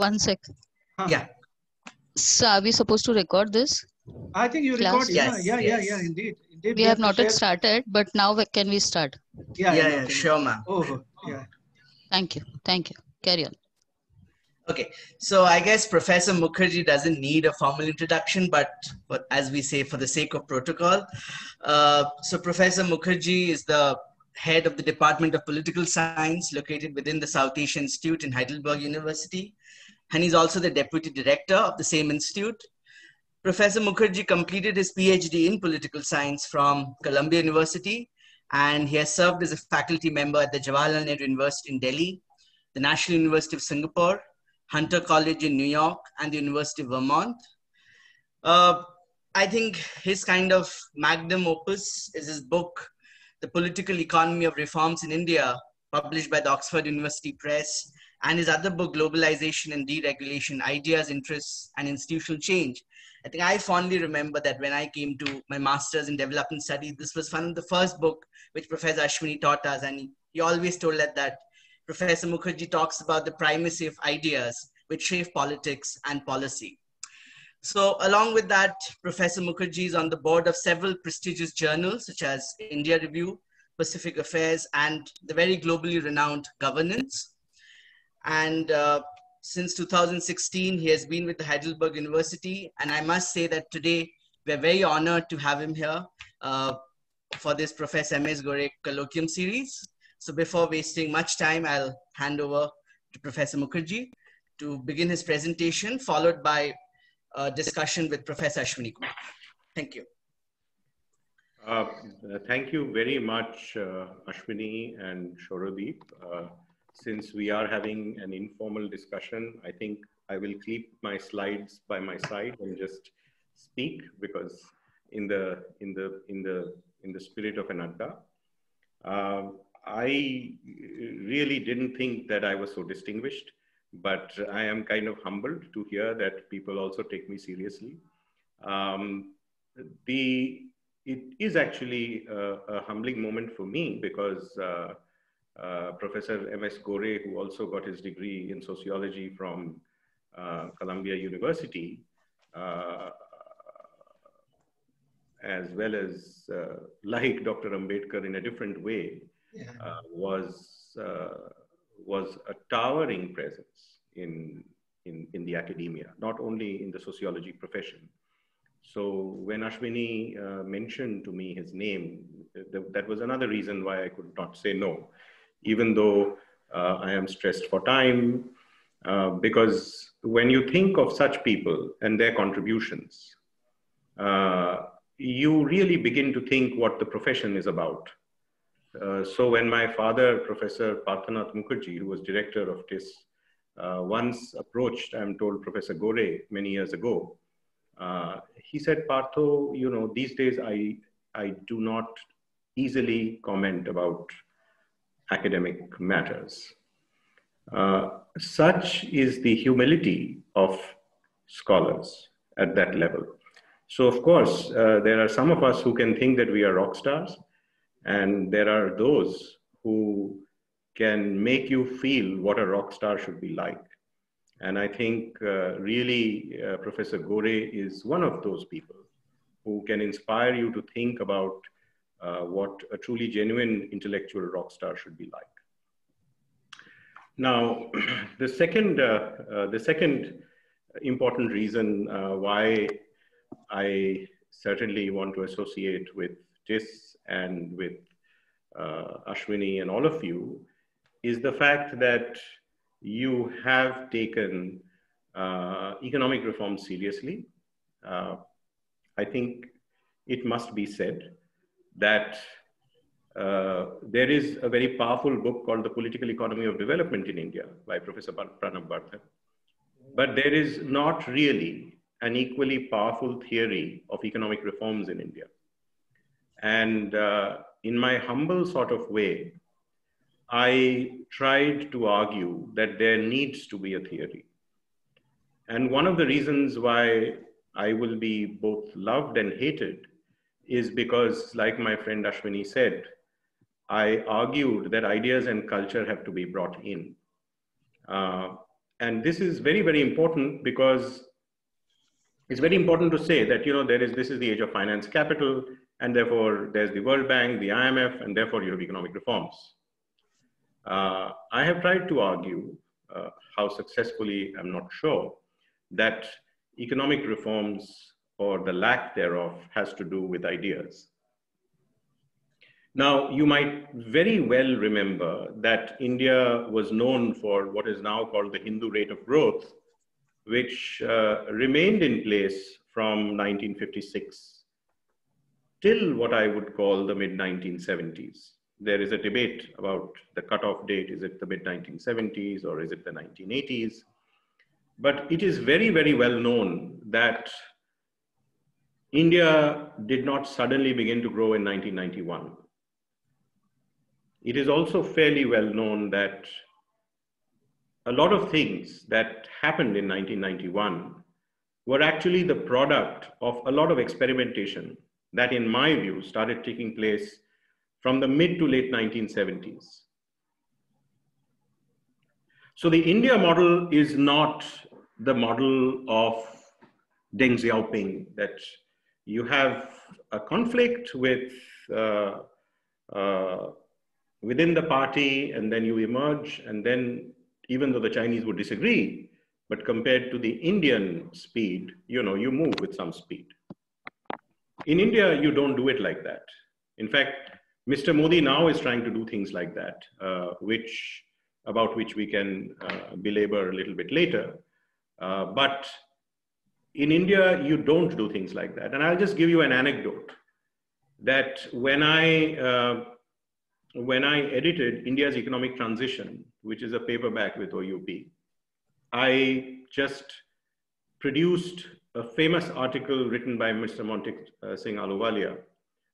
One sec. Huh. Yeah. So are we supposed to record this? I think you Class? record. Yeah, Yes, yeah, yeah, yes. yeah. Indeed, indeed. We have not yet started, but now we- can we start? Yeah, Yeah, yeah, yeah, sure, ma'am. Oh, yeah. Thank you. Thank you. Carry on. Okay, so I guess Professor Mukherji doesn't need a formal introduction, but, but as we say, for the sake of protocol. Uh, so Professor Mukherji is the head of the Department of Political Science located within the South Asian Institute in Heidelberg University. And he's also the deputy director of the same institute. Professor Mukherji completed his PhD in political science from Columbia University, and he has served as a faculty member at the Jawaharlal Nehru University in Delhi, the National University of Singapore, Hunter College in New York, and the University of Vermont. Uh, I think his kind of magnum opus is his book, The Political Economy of Reforms in India, published by the Oxford University Press, and his other book, Globalization and Deregulation Ideas, Interests, and Institutional Change. I think I fondly remember that when I came to my master's in development studies, this was one of the first book which Professor Ashwini taught us, and he, he always told us that Professor Mukherji talks about the primacy of ideas which shape politics and policy. So along with that, Professor Mukherji is on the board of several prestigious journals such as India Review, Pacific Affairs, and the very globally renowned Governance. And uh, since 2016, he has been with the Heidelberg University. And I must say that today, we're very honored to have him here uh, for this Professor M.S. Gore colloquium series. So before wasting much time, I'll hand over to Professor Mukherji to begin his presentation, followed by a discussion with Professor Ashwini Kumar. Thank you. Uh, uh, thank you very much, uh, Ashwini and Shoradeep. Uh, since we are having an informal discussion, I think I will keep my slides by my side and just speak because in the in the in the in the spirit of an adda. Um, I really didn't think that I was so distinguished, but I am kind of humbled to hear that people also take me seriously. Um, the it is actually a, a, humbling moment for me because uh, uh, Professor M.S. Gore, who also got his degree in sociology from uh, Columbia University, uh, as well as uh, like Dr. Ambedkar in a different way, Yeah. uh, was uh, was a towering presence in, in in the academia, not only in the sociology profession. So when Ashwini uh, mentioned to me his name, th that was another reason why I could not say no, even though uh, I am stressed for time. Uh, because when you think of such people and their contributions, uh, you really begin to think what the profession is about. Uh, so when my father, Professor Parthanath Mukherji, who was director of TISS, uh, once approached, I'm told, Professor Gore many years ago, uh, he said, Partho, you know, these days I, I do not easily comment about academic matters. Uh, such is the humility of scholars at that level. So, of course, uh, there are some of us who can think that we are rock stars, and there are those who can make you feel what a rock star should be like. And I think uh, really uh, Professor Gore is one of those people who can inspire you to think about uh, what a truly genuine intellectual rock star should be like. Now, the second, uh, uh, the second important reason uh, why I certainly want to associate with TISS and with Ashwini and all of you is the fact that you have taken uh, economic reform seriously. Uh, I think it must be said that uh, there is a very powerful book called The Political Economy of Development in India by Professor Pranab Bardhan. But there is not really an equally powerful theory of economic reforms in India. And uh, in my humble sort of way, I tried to argue that there needs to be a theory. And one of the reasons why I will be both loved and hated is because, like my friend Ashwini said, I argued that ideas and culture have to be brought in. Uh, and this is very, very important because it's very important to say that, you know, there is, this is the age of finance capital, and therefore there's the World Bank, the IMF, and therefore you have economic reforms. Uh, I have tried to argue, uh, how successfully, I'm not sure, that economic reforms or the lack thereof has to do with ideas. Now, you might very well remember that India was known for what is now called the Hindu rate of growth, which uh, remained in place from 1956 till what I would call the mid 1970s. There is a debate about the cutoff date. Is it the mid 1970s or is it the 1980s? But it is very, very well known that India did not suddenly begin to grow in 1991 it is also fairly well known that a lot of things that happened in 1991 were actually the product of a lot of experimentation that, in my view, started taking place from the mid to late 1970s. So the India model is not the model of Deng Xiaoping, that you have a conflict with uh, uh, within the party and then you emerge and then even though the chinese would disagree but compared to the indian speed you know you move with some speed. In india you don't do it like that. In fact mr modi now is trying to do things like that uh, which about which we can uh, belabor a little bit later. Uh, but in india you don't do things like that and i'll just give you an anecdote that when i uh, when I edited India's Economic Transition, which is a paperback with OUP, I just produced a famous article written by Mr. Montek uh, Singh Ahluwalia,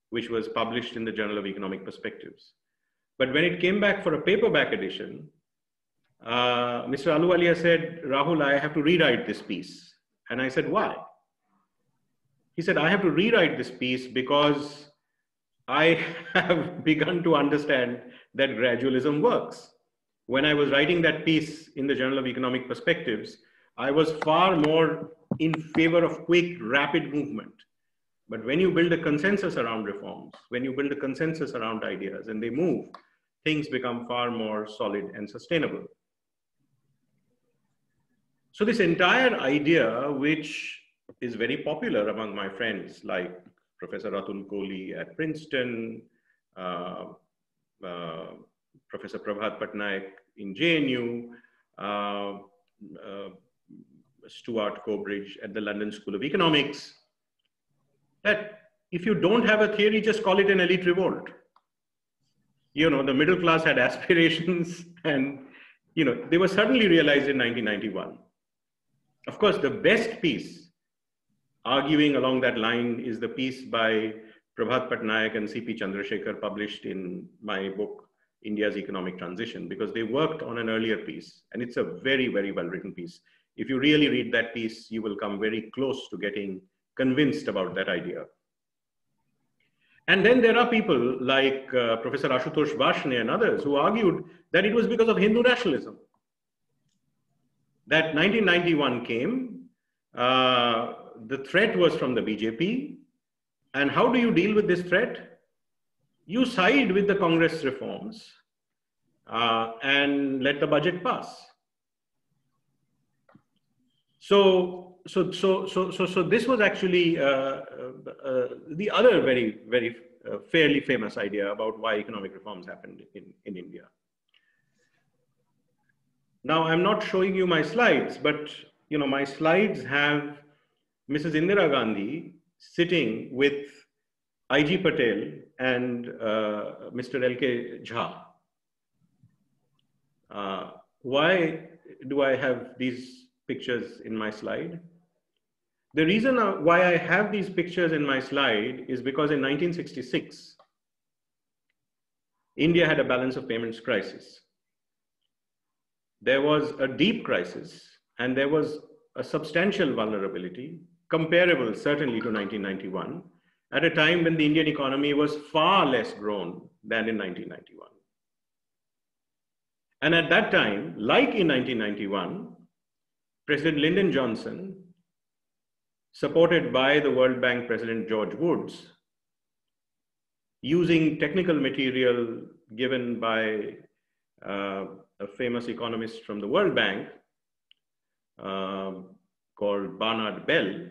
which was published in the Journal of Economic Perspectives. But when it came back for a paperback edition, uh, Mr. Ahluwalia said, Rahul, I have to rewrite this piece. And I said, why? He said, I have to rewrite this piece because I have begun to understand that gradualism works. When I was writing that piece in the Journal of Economic Perspectives, I was far more in favor of quick, rapid movement. But when you build a consensus around reforms, when you build a consensus around ideas and they move, things become far more solid and sustainable. So, this entire idea, which is very popular among my friends like Professor Atul Kohli at Princeton, uh, uh, Professor Prabhat Patnaik in JNU, uh, uh, Stuart Corbridge at the London School of Economics, that if you don't have a theory, just call it an elite revolt. You know, the middle class had aspirations and, you know, they were suddenly realized in 1991. Of course, the best piece arguing along that line is the piece by Prabhat Patnaik and C.P. Chandrasekhar published in my book, India's Economic Transition, because they worked on an earlier piece. And it's a very, very well written piece. If you really read that piece, you will come very close to getting convinced about that idea. And then there are people like uh, Professor Ashutosh Varshney and others who argued that it was because of Hindu nationalism. That 1991 came, uh, the threat was from the BJP. And how do you deal with this threat? You side with the Congress reforms uh, and let the budget pass. So, so, so, so, so, so this was actually uh, uh, uh the other very, very uh, fairly famous idea about why economic reforms happened in, in India. Now, I'm not showing you my slides, but you know, my slides have Mrs. Indira Gandhi sitting with IG Patel and uh, Mr. L.K. Jha. Uh, why do I have these pictures in my slide? The reason uh, why I have these pictures in my slide is because in 1966, India had a balance of payments crisis. There was a deep crisis and there was a substantial vulnerability comparable certainly to 1991, at a time when the Indian economy was far less grown than in 1991. And at that time, like in 1991, President Lyndon Johnson, supported by the World Bank President George Woods, using technical material given by uh, a famous economist from the World Bank uh, called Bernard Bell,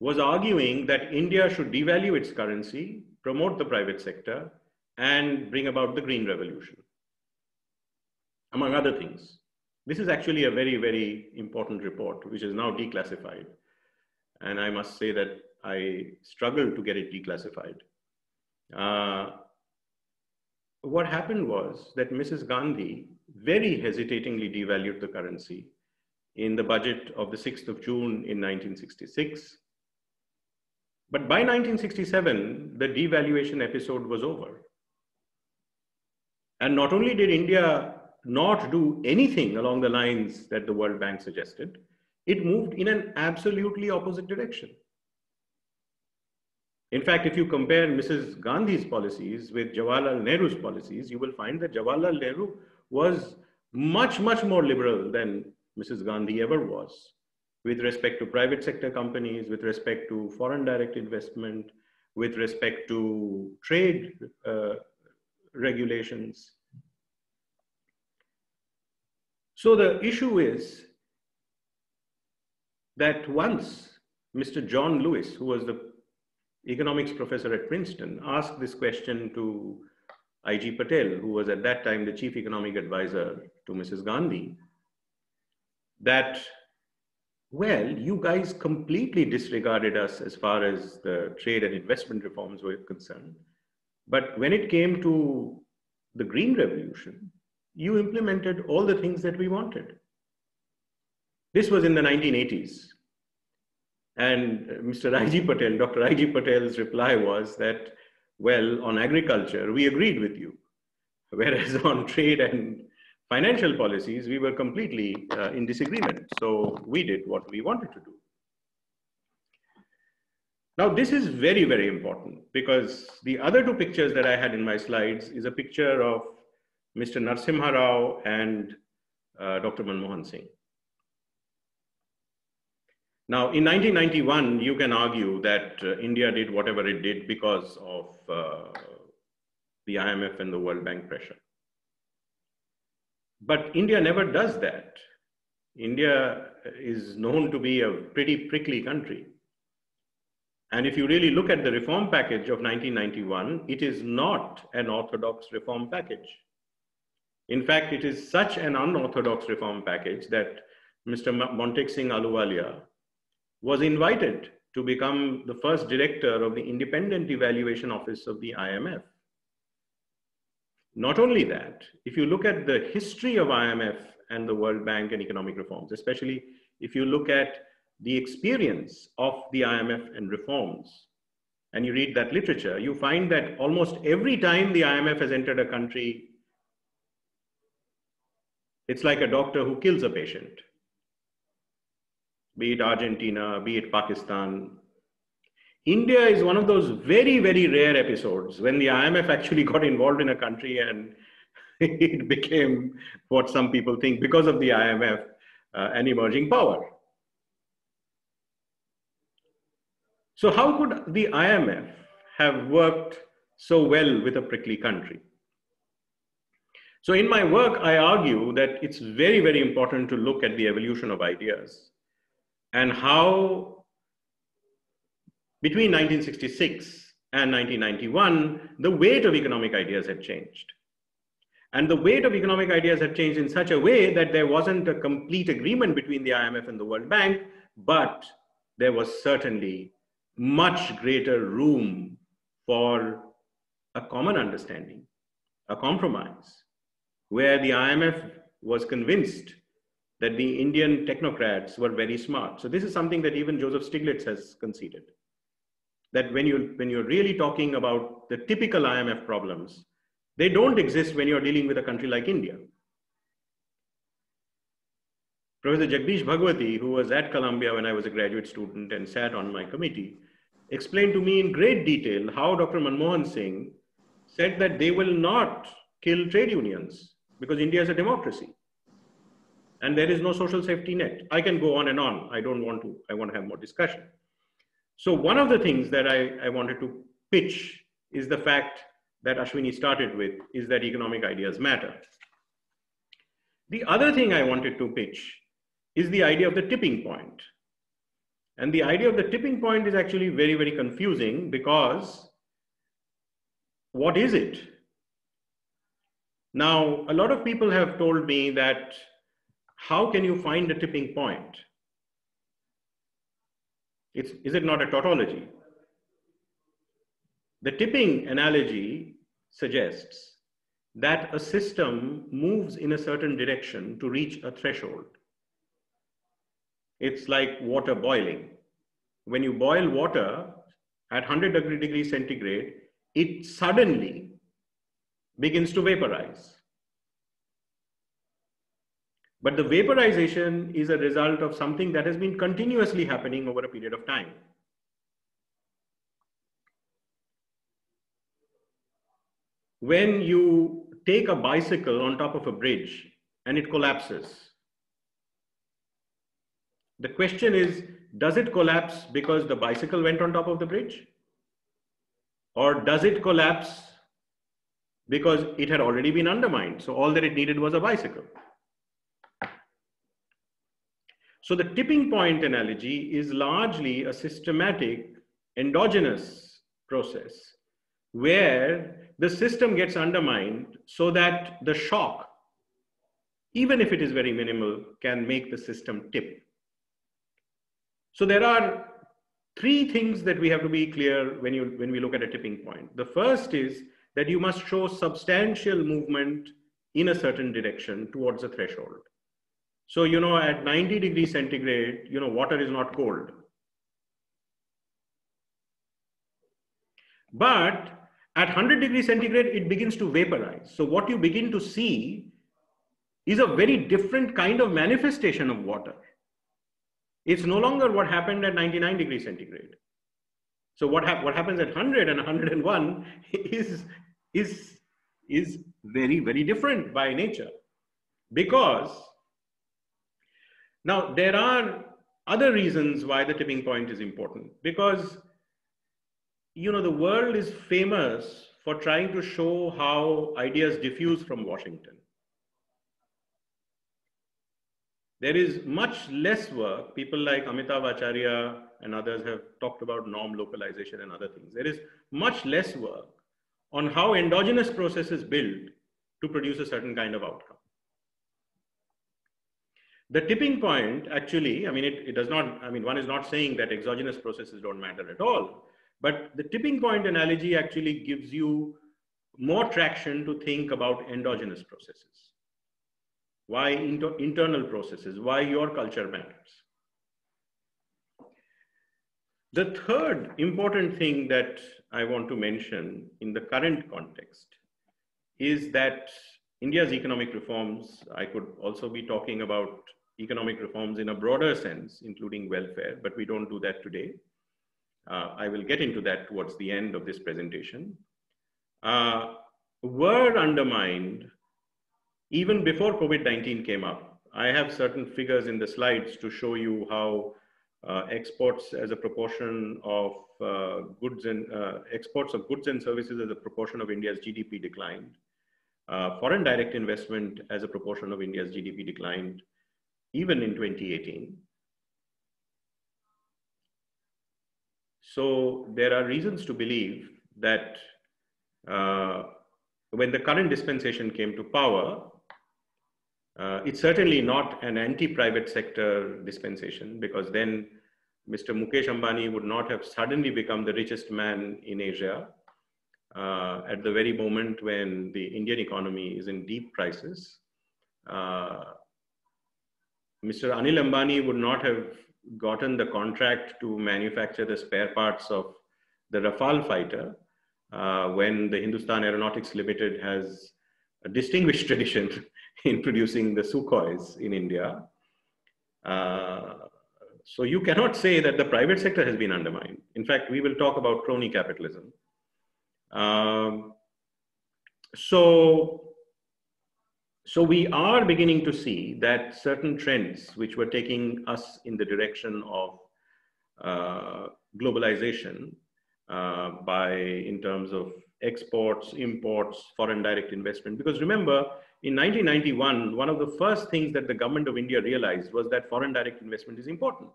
was arguing that India should devalue its currency, promote the private sector, and bring about the green revolution, among other things. This is actually a very, very important report, which is now declassified. And I must say that I struggled to get it declassified. Uh, what happened was that Mrs. Gandhi very hesitatingly devalued the currency in the budget of the 6th of June in 1966. But by 1967, the devaluation episode was over. And not only did India not do anything along the lines that the World Bank suggested, it moved in an absolutely opposite direction. In fact, if you compare Mrs. Gandhi's policies with Jawaharlal Nehru's policies, you will find that Jawaharlal Nehru was much, much more liberal than Mrs. Gandhi ever was with respect to private sector companies, with respect to foreign direct investment, with respect to trade uh, regulations. So the issue is that once Mr. John Lewis, who was the economics professor at Princeton, asked this question to I.G. Patel, who was at that time the chief economic advisor to Mrs. Gandhi, that, well, you guys completely disregarded us as far as the trade and investment reforms were concerned. But when it came to the Green Revolution, you implemented all the things that we wanted. This was in the 1980s. And Mr. I.G. Patel, Dr. I.G. Patel's reply was that, well, on agriculture, we agreed with you. Whereas on trade and financial policies, we were completely uh, in disagreement. So we did what we wanted to do. Now, this is very, very important because the other two pictures that I had in my slides is a picture of Mr. Narasimha Rao and uh, Dr. Manmohan Singh. Now, in 1991, you can argue that uh, India did whatever it did because of uh, the IMF and the World Bank pressure. But India never does that. India is known to be a pretty prickly country. And if you really look at the reform package of 1991, it is not an orthodox reform package. In fact, it is such an unorthodox reform package that Mr. Montek Singh Ahluwalia was invited to become the first director of the Independent Evaluation Office of the IMF. Not only that, if you look at the history of IMF and the World Bank and economic reforms, especially if you look at the experience of the IMF and reforms, and you read that literature, you find that almost every time the IMF has entered a country, it's like a doctor who kills a patient, be it Argentina, be it Pakistan, India is one of those very, very rare episodes when the IMF actually got involved in a country and it became what some people think because of the IMF uh, an emerging power. So, how could the IMF have worked so well with a prickly country? So, in my work, I argue that it's very, very important to look at the evolution of ideas and how between 1966 and 1991, the weight of economic ideas had changed. And the weight of economic ideas had changed in such a way that there wasn't a complete agreement between the IMF and the World Bank, but there was certainly much greater room for a common understanding, a compromise, where the IMF was convinced that the Indian technocrats were very smart. So this is something that even Joseph Stiglitz has conceded that when you when you're really talking about the typical IMF problems, they don't exist when you're dealing with a country like India. Professor Jagdish Bhagwati, who was at Columbia when I was a graduate student and sat on my committee, explained to me in great detail how Dr. Manmohan Singh said that they will not kill trade unions because India is a democracy. And there is no social safety net. I can go on and on. I don't want to, I want to have more discussion. So one of the things that I, I wanted to pitch is the fact that Ashwini started with is that economic ideas matter. The other thing I wanted to pitch is the idea of the tipping point. And the idea of the tipping point is actually very, very confusing because what is it? Now, a lot of people have told me that how can you find a tipping point? It's, is it not a tautology? The tipping analogy suggests that a system moves in a certain direction to reach a threshold. It's like water boiling. When you boil water at 100 degrees centigrade, it suddenly begins to vaporize. But the vaporization is a result of something that has been continuously happening over a period of time. When you take a bicycle on top of a bridge and it collapses, the question is, does it collapse because the bicycle went on top of the bridge? Or does it collapse because it had already been undermined? So all that it needed was a bicycle. So the tipping point analogy is largely a systematic endogenous process where the system gets undermined so that the shock, even if it is very minimal, can make the system tip. So there are three things that we have to be clear when, you, when we look at a tipping point. The first is that you must show substantial movement in a certain direction towards a threshold. So, you know, at 90 degrees centigrade, you know, water is not cold. But at 100 degrees centigrade, it begins to vaporize. So what you begin to see is a very different kind of manifestation of water. It's no longer what happened at 99 degrees centigrade. So what, hap what happens at 100 and 101 is, is, is very, very different by nature. Because now there are other reasons why the tipping point is important. Because you know, the world is famous for trying to show how ideas diffuse from Washington. There is much less work. People like Amitav Acharya and others have talked about norm localization and other things. There is much less work on how endogenous processes build to produce a certain kind of outcome. The tipping point actually, I mean, it, it does not, I mean, one is not saying that exogenous processes don't matter at all, but the tipping point analogy actually gives you more traction to think about endogenous processes why inter internal processes, why your culture matters. The third important thing that I want to mention in the current context is that India's economic reforms, I could also be talking about economic reforms in a broader sense, including welfare, but we don't do that today. Uh, I will get into that towards the end of this presentation. Uh, were undermined even before COVID-19 came up, I have certain figures in the slides to show you how uh, exports as a proportion of uh, goods and uh, exports of goods and services as a proportion of India's GDP declined. Uh, foreign direct investment as a proportion of India's GDP declined even in 2018. So there are reasons to believe that uh, when the current dispensation came to power, uh, it's certainly not an anti-private sector dispensation because then Mr. Mukesh Ambani would not have suddenly become the richest man in Asia uh, at the very moment when the Indian economy is in deep crisis. Uh, Mr. Anil Ambani would not have gotten the contract to manufacture the spare parts of the Rafale fighter uh, when the Hindustan Aeronautics Limited has a distinguished tradition in producing the Sukhois in India. Uh, so you cannot say that the private sector has been undermined. In fact, we will talk about crony capitalism. Um, so so we are beginning to see that certain trends which were taking us in the direction of uh, globalization uh, by in terms of exports, imports, foreign direct investment. Because remember, in 1991, one of the first things that the government of India realized was that foreign direct investment is important.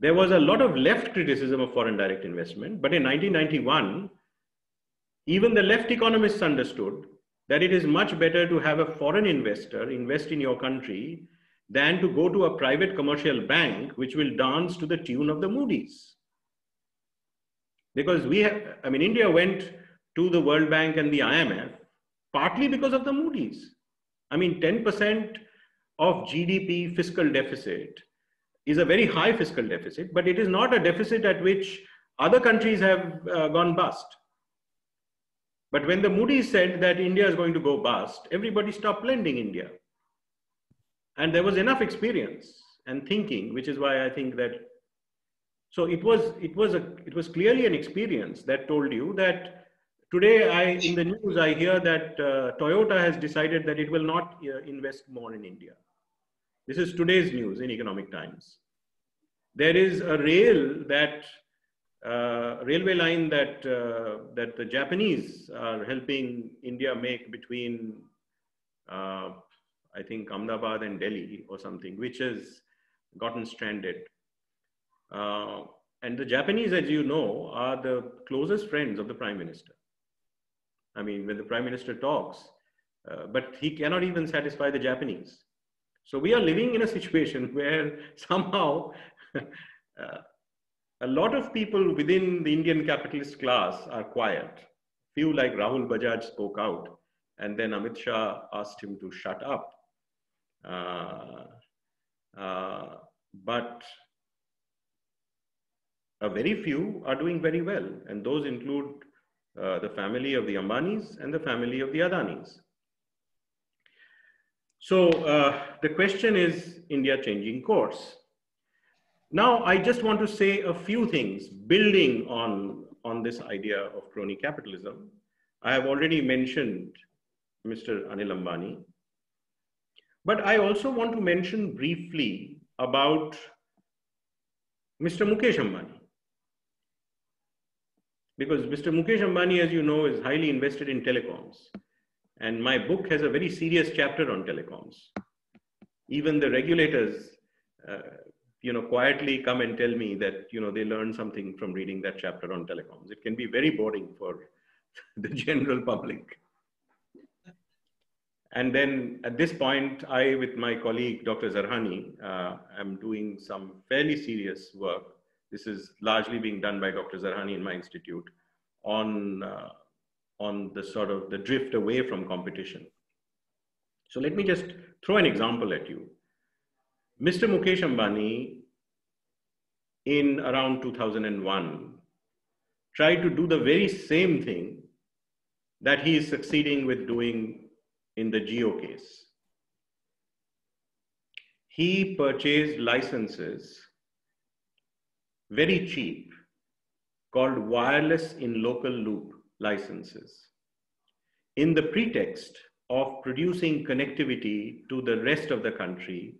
There was a lot of left criticism of foreign direct investment, but in 1991, even the left economists understood that it is much better to have a foreign investor invest in your country than to go to a private commercial bank which will dance to the tune of the Moody's. Because we have, I mean, India went to the World Bank and the IMF partly because of the Moody's. I mean, 10% of GDP fiscal deficit is a very high fiscal deficit, but it is not a deficit at which other countries have uh, gone bust. But when the Moody's said that India is going to go bust, everybody stopped lending India. And there was enough experience and thinking, which is why I think that. So it was it was a it was clearly an experience that told you that today I in the news I hear that uh, Toyota has decided that it will not uh, invest more in India. This is today's news in Economic Times. There is a rail that uh, railway line that uh, that the Japanese are helping India make between, uh, I think Ahmedabad and Delhi or something, which has gotten stranded. Uh, and the Japanese, as you know, are the closest friends of the prime minister. I mean, when the prime minister talks, uh, but he cannot even satisfy the Japanese. So we are living in a situation where somehow uh, a lot of people within the Indian capitalist class are quiet. Few like Rahul Bajaj spoke out, and then Amit Shah asked him to shut up. Uh, uh, but a very few are doing very well, and those include uh, the family of the Ambanis and the family of the Adanis. So uh, the question is India changing course? Now, I just want to say a few things building on, on this idea of crony capitalism. I have already mentioned Mr. Anil Ambani, but I also want to mention briefly about Mr. Mukesh Ambani. Because Mr. Mukesh Ambani, as you know, is highly invested in telecoms. And my book has a very serious chapter on telecoms. Even the regulators uh, you know, quietly come and tell me that, you know, they learned something from reading that chapter on telecoms. It can be very boring for the general public. And then at this point, I, with my colleague, Dr. Zarhani, uh, am doing some fairly serious work. This is largely being done by Dr. Zarhani in my institute on, uh, on the sort of the drift away from competition. So let me just throw an example at you. Mr. Mukesh Ambani, in around 2001, tried to do the very same thing that he is succeeding with doing in the Jio case. He purchased licenses very cheap called wireless in local loop licenses in the pretext of producing connectivity to the rest of the country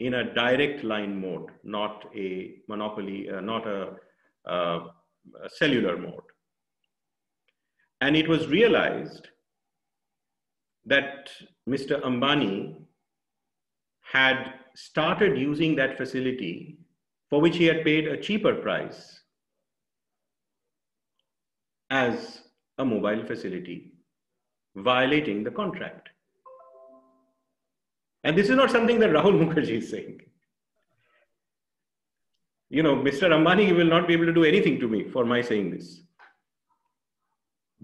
in a direct line mode, not a monopoly, uh, not a, uh, a cellular mode. And it was realized that Mr. Ambani had started using that facility for which he had paid a cheaper price as a mobile facility, violating the contract. And this is not something that Rahul Mukherji is saying. You know, Mr. Ambani will not be able to do anything to me for my saying this.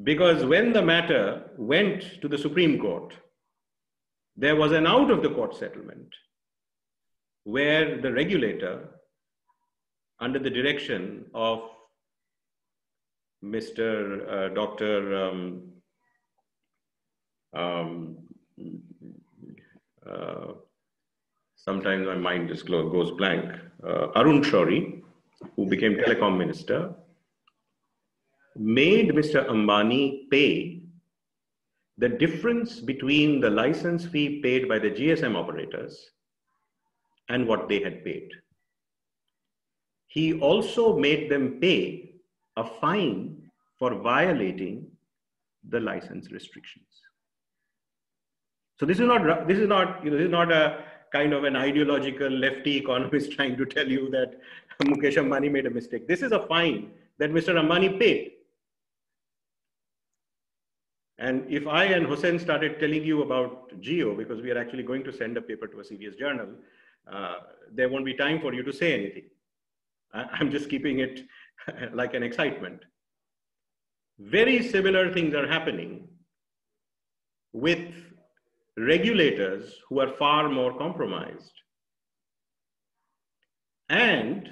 Because when the matter went to the Supreme Court, there was an out of the court settlement where the regulator, under the direction of Mr. Uh, Dr. Um, um, uh, sometimes my mind just goes blank. Uh, Arun Shourie, who became telecom minister, made Mr. Ambani pay the difference between the license fee paid by the GSM operators and what they had paid. He also made them pay a fine for violating the license restrictions. So this is not this is not you know this is not a kind of an ideological lefty economist trying to tell you that Mukesh Ambani made a mistake. This is a fine that Mr. Ambani paid. And if I and Hussein started telling you about Jio, because we are actually going to send a paper to a serious journal, uh, there won't be time for you to say anything. I, am just keeping it like an excitement. Very similar things are happening with regulators who are far more compromised. And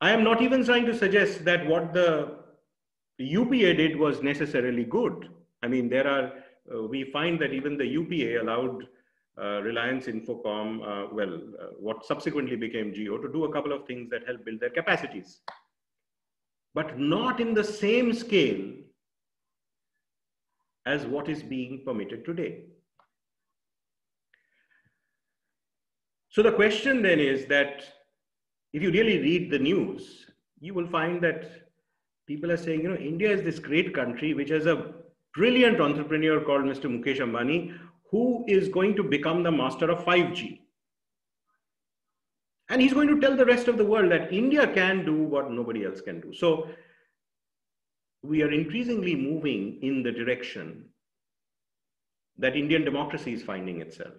I am not even trying to suggest that what the UPA did was necessarily good. I mean, there are, uh, we find that even the UPA allowed uh, Reliance Infocom, uh, well, uh, what subsequently became Jio, to do a couple of things that help build their capacities. But not in the same scale as what is being permitted today. So the question then is that if you really read the news, you will find that people are saying, you know, India is this great country which has a brilliant entrepreneur called Mr. Mukesh Ambani who is going to become the master of 5G. And he's going to tell the rest of the world that India can do what nobody else can do. So we are increasingly moving in the direction that Indian democracy is finding itself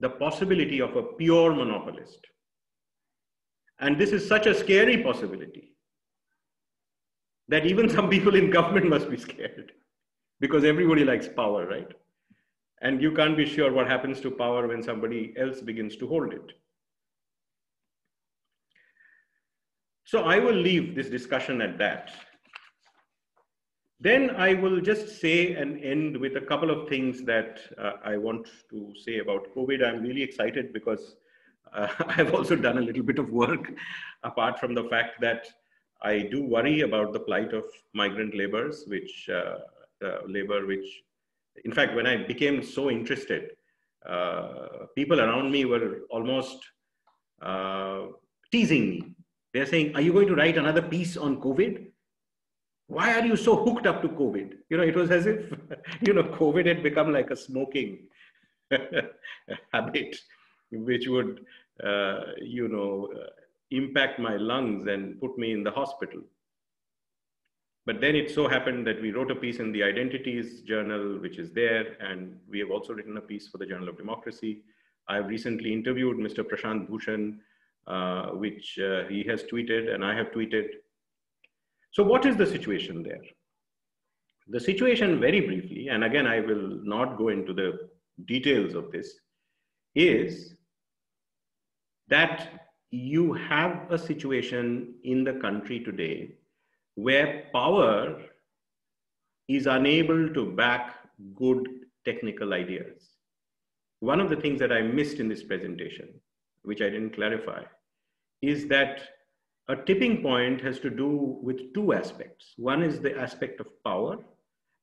the possibility of a pure monopolist. And this is such a scary possibility that even some people in government must be scared because everybody likes power, right? And you can't be sure what happens to power when somebody else begins to hold it. So I will leave this discussion at that. Then I will just say and end with a couple of things that uh, I want to say about COVID. I'm really excited because uh, I've also done a little bit of work apart from the fact that I do worry about the plight of migrant laborers, which uh, uh labor, which, in fact, when I became so interested, uh, people around me were almost uh, teasing me. They're saying, "Are you going to write another piece on COVID?" why are you so hooked up to COVID? You know, it was as if, you know, COVID had become like a smoking habit, which would, uh, you know, uh, impact my lungs and put me in the hospital. But then it so happened that we wrote a piece in the Identities Journal, which is there, and we have also written a piece for the Journal of Democracy. I've recently interviewed Mr. Prashant Bhushan, uh, which uh, he has tweeted, and I have tweeted so what is the situation there? The situation very briefly, and again, I will not go into the details of this, is that you have a situation in the country today where power is unable to back good technical ideas. One of the things that I missed in this presentation, which I didn't clarify, is that a tipping point has to do with two aspects. One is the aspect of power,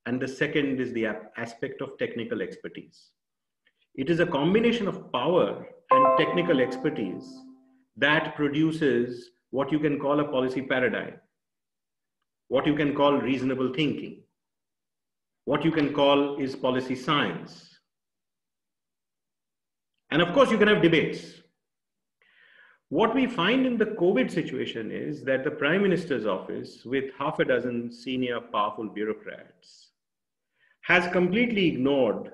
and the second is the aspect of technical expertise. It is a combination of power and technical expertise that produces what you can call a policy paradigm, what you can call reasonable thinking, what you can call is policy science. And of course, you can have debates. What we find in the COVID situation is that the Prime Minister's office, with half a dozen senior powerful bureaucrats, has completely ignored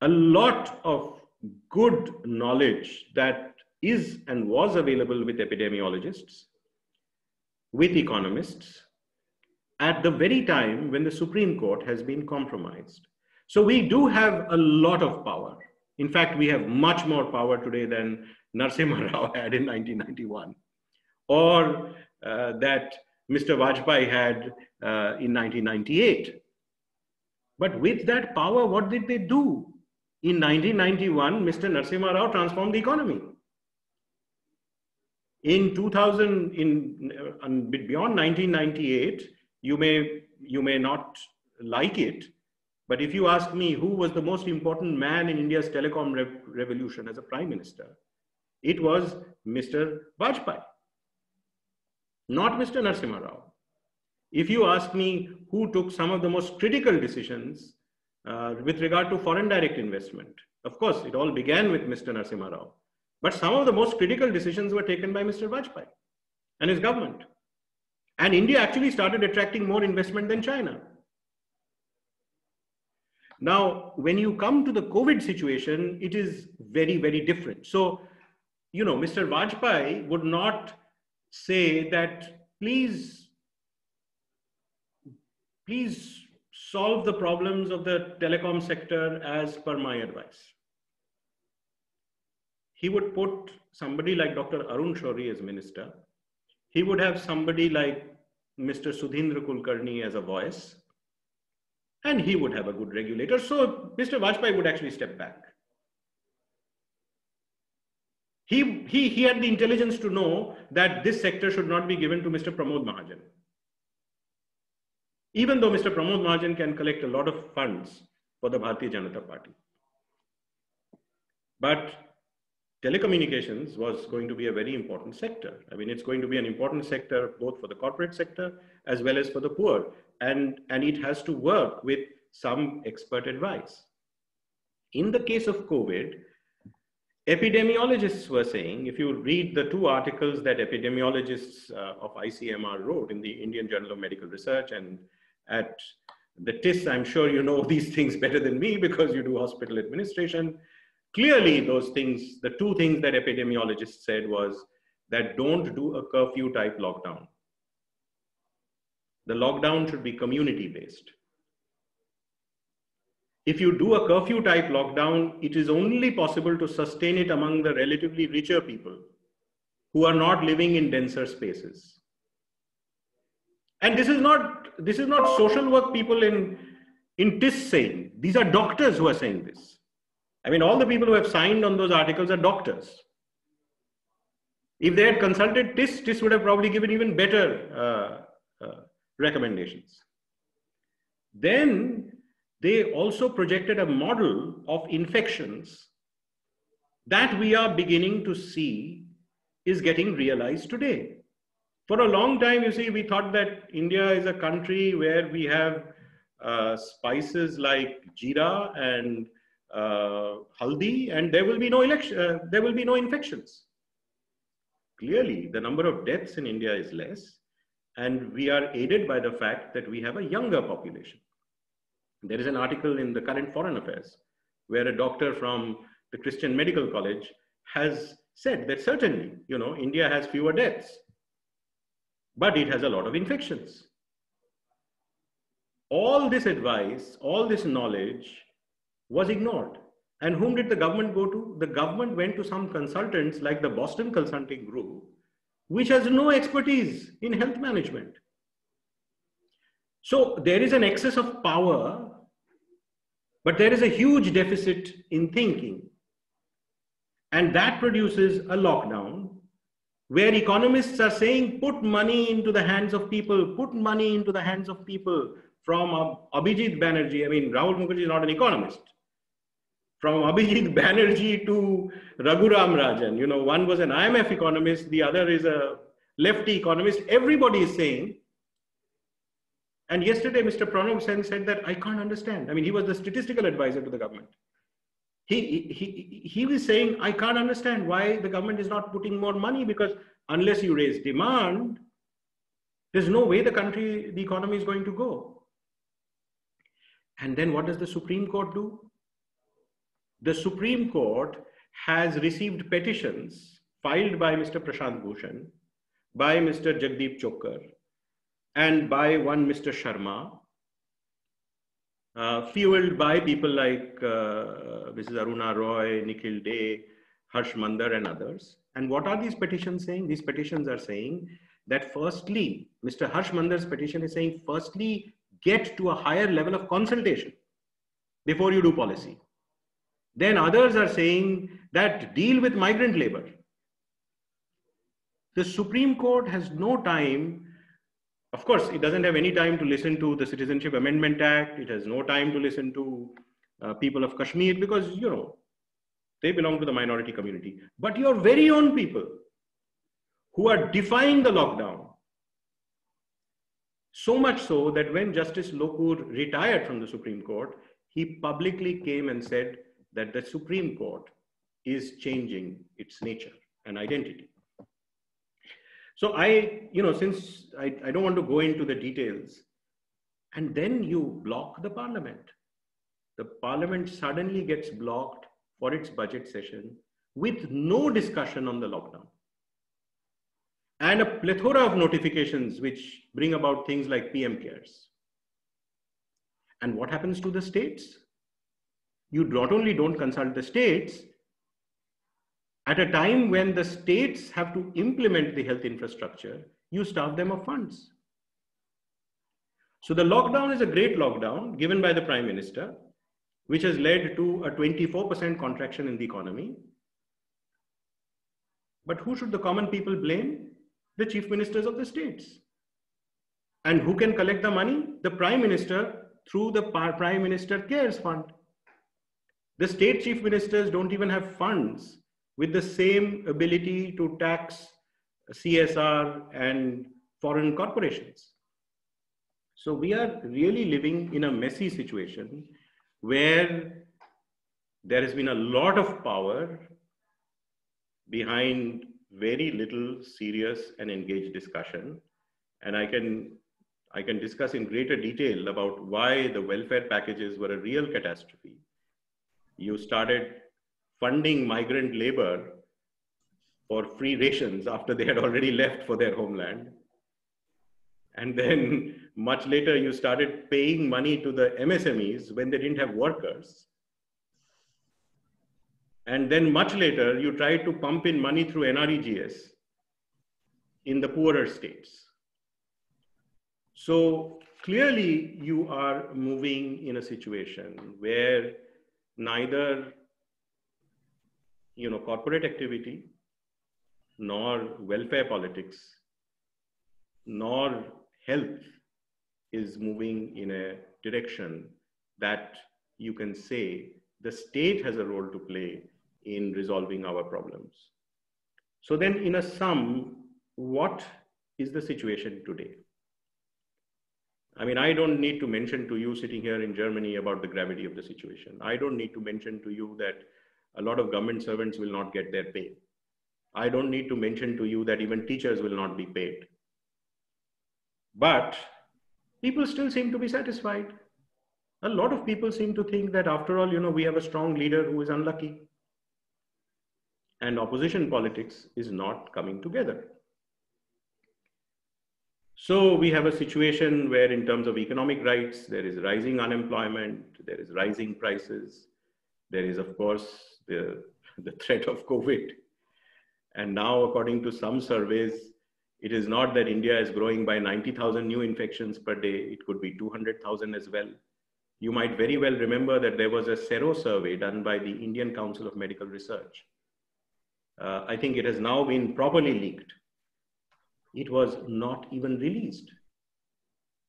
a lot of good knowledge that is and was available with epidemiologists, with economists, at the very time when the Supreme Court has been compromised. So we do have a lot of power. In fact, we have much more power today than Narasimha Rao had in 1991, or uh, that Mr. Vajpayee had uh, in 1998. But with that power, what did they do? In 1991, Mr. Narasimha Rao transformed the economy. In 2000, in uh, beyond 1998, you may you may not like it. But if you ask me who was the most important man in India's telecom rev- revolution as a prime minister, it was Mr. Vajpayee, not Mr. Narasimha Rao. If you ask me who took some of the most critical decisions uh, with regard to foreign direct investment, of course, it all began with Mr. Narasimha Rao. But some of the most critical decisions were taken by Mr. Vajpayee and his government. And India actually started attracting more investment than China. Now, when you come to the COVID situation, it is very, very different. So, you know, Mr. Vajpayee would not say that please, please solve the problems of the telecom sector as per my advice. He would put somebody like Dr. Arun Shourie as minister. He would have somebody like Mr. Sudhindra Kulkarni as a voice and he would have a good regulator. So Mr. Vajpayee would actually step back. He, he, he had the intelligence to know that this sector should not be given to Mr. Pramod Mahajan. Even though Mr. Pramod Mahajan can collect a lot of funds for the Bharatiya Janata Party. But telecommunications was going to be a very important sector. I mean, it's going to be an important sector both for the corporate sector as well as for the poor. And, and it has to work with some expert advice. In the case of COVID, epidemiologists were saying, if you read the two articles that epidemiologists uh, of ICMR wrote in the Indian Journal of Medical Research and at the TISS, I'm sure you know these things better than me because you do hospital administration clearly those things, the two things that epidemiologists said was that don't do a curfew type lockdown. The lockdown should be community based. If you do a curfew type lockdown, it is only possible to sustain it among the relatively richer people who are not living in denser spaces. And this is not, this is not social work people in, in TISS saying, these are doctors who are saying this. I mean, all the people who have signed on those articles are doctors. If they had consulted TISS, TISS would have probably given even better uh, uh, recommendations. Then they also projected a model of infections that we are beginning to see is getting realized today. For a long time, you see, we thought that India is a country where we have uh, spices like jeera and uh, haldi, and there will be no election, uh, there will be no infections. Clearly, the number of deaths in India is less, and we are aided by the fact that we have a younger population. There is an article in the current Foreign Affairs where a doctor from the Christian Medical College has said that certainly, you know, India has fewer deaths, but it has a lot of infections. All this advice, all this knowledge was ignored. And whom did the government go to? The government went to some consultants like the Boston Consulting Group, which has no expertise in health management. So there is an excess of power, but there is a huge deficit in thinking. And that produces a lockdown where economists are saying put money into the hands of people, put money into the hands of people from Abhijit Banerjee. I mean, Rahul Mukherji is not an economist from Abhijit Banerjee to Raghuram Rajan. You know, one was an IMF economist, the other is a lefty economist. Everybody is saying, and yesterday Mr. Pranab Sen said that I can't understand. I mean, he was the statistical advisor to the government. He, he, he was saying, I can't understand why the government is not putting more money because unless you raise demand, there's no way the country, the economy is going to go. And then what does the Supreme Court do? the Supreme Court has received petitions filed by Mr. Prashant Bhushan, by Mr. Jagdeep Chhokar, and by one Mr. Sharma, uh, fueled by people like uh, Mrs. Aruna Roy, Nikhil Day, Harsh Mander, and others. And what are these petitions saying? These petitions are saying that firstly, Mr. Harsh Mander's petition is saying, firstly, get to a higher level of consultation before you do policy. Then others are saying that deal with migrant labor. The Supreme Court has no time of course, it doesn't have any time to listen to the Citizenship Amendment Act. It has no time to listen to uh, people of Kashmir because, you know, they belong to the minority community. But your very own people who are defying the lockdown, so much so that when Justice Lokur retired from the Supreme Court, he publicly came and said that the Supreme Court is changing its nature and identity. So I, you know, since I, I don't want to go into the details, and then you block the parliament. The parliament suddenly gets blocked for its budget session with no discussion on the lockdown. And a plethora of notifications which bring about things like PM cares. And what happens to the states? You not only don't consult the states, at a time when the states have to implement the health infrastructure, you starve them of funds. So the lockdown is a great lockdown given by the prime minister, which has led to a 24% contraction in the economy. But who should the common people blame? The chief ministers of the states. And who can collect the money? The prime minister through the prime minister cares fund. The state chief ministers don't even have funds with the same ability to tax CSR and foreign corporations. So we are really living in a messy situation where there has been a lot of power behind very little serious and engaged discussion. And I can, I can discuss in greater detail about why the welfare packages were a real catastrophe. You started funding migrant labor for free rations after they had already left for their homeland. And then much later, you started paying money to the MSMEs when they didn't have workers. And then much later, you tried to pump in money through NREGS in the poorer states. So clearly, you are moving in a situation where neither you know, corporate activity, nor welfare politics, nor health is moving in a direction that you can say the state has a role to play in resolving our problems. So then in a sum, what is the situation today? I mean, I don't need to mention to you sitting here in Germany about the gravity of the situation. I don't need to mention to you that a lot of government servants will not get their pay. I don't need to mention to you that even teachers will not be paid. But people still seem to be satisfied. A lot of people seem to think that after all, you know, we have a strong leader who is unlucky. And opposition politics is not coming together. So we have a situation where in terms of economic rights, there is rising unemployment, there is rising prices. There is, of course, the, the threat of COVID. And now, according to some surveys, it is not that India is growing by 90,000 new infections per day, it could be 200,000 as well. You might very well remember that there was a Sero survey done by the Indian Council of Medical Research. Uh, I think it has now been properly leaked. It was not even released.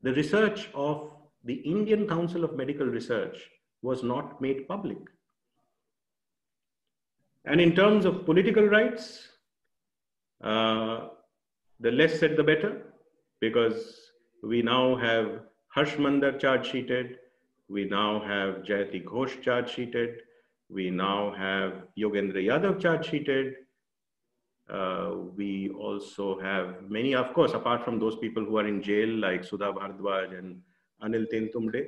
The research of the Indian Council of Medical Research was not made public. And in terms of political rights, uh, the less said the better, because we now have Harsh Mander charge sheeted, we now have Jayati Ghosh charge sheeted, we now have Yogendra Yadav charge sheeted. Uh, we also have many, of course, apart from those people who are in jail, like Sudha Bhardwaj and Anil Teltumbde,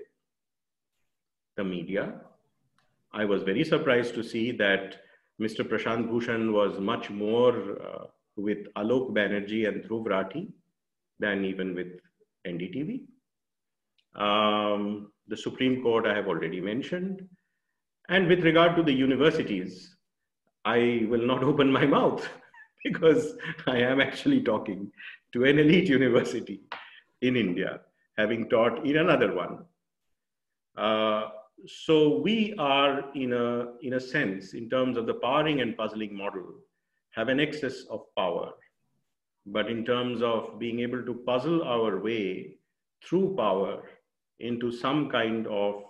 the media. I was very surprised to see that Mr. Prashant Bhushan was much more uh, with Alok Banerjee and Dhruv Rathee than even with NDTV. Um, the Supreme Court I have already mentioned. And with regard to the universities, I will not open my mouth because I am actually talking to an elite university in India, having taught in another one. Uh, so we are in a, in a sense, in terms of the powering and puzzling model, have an excess of power but in terms of being able to puzzle our way through power into some kind of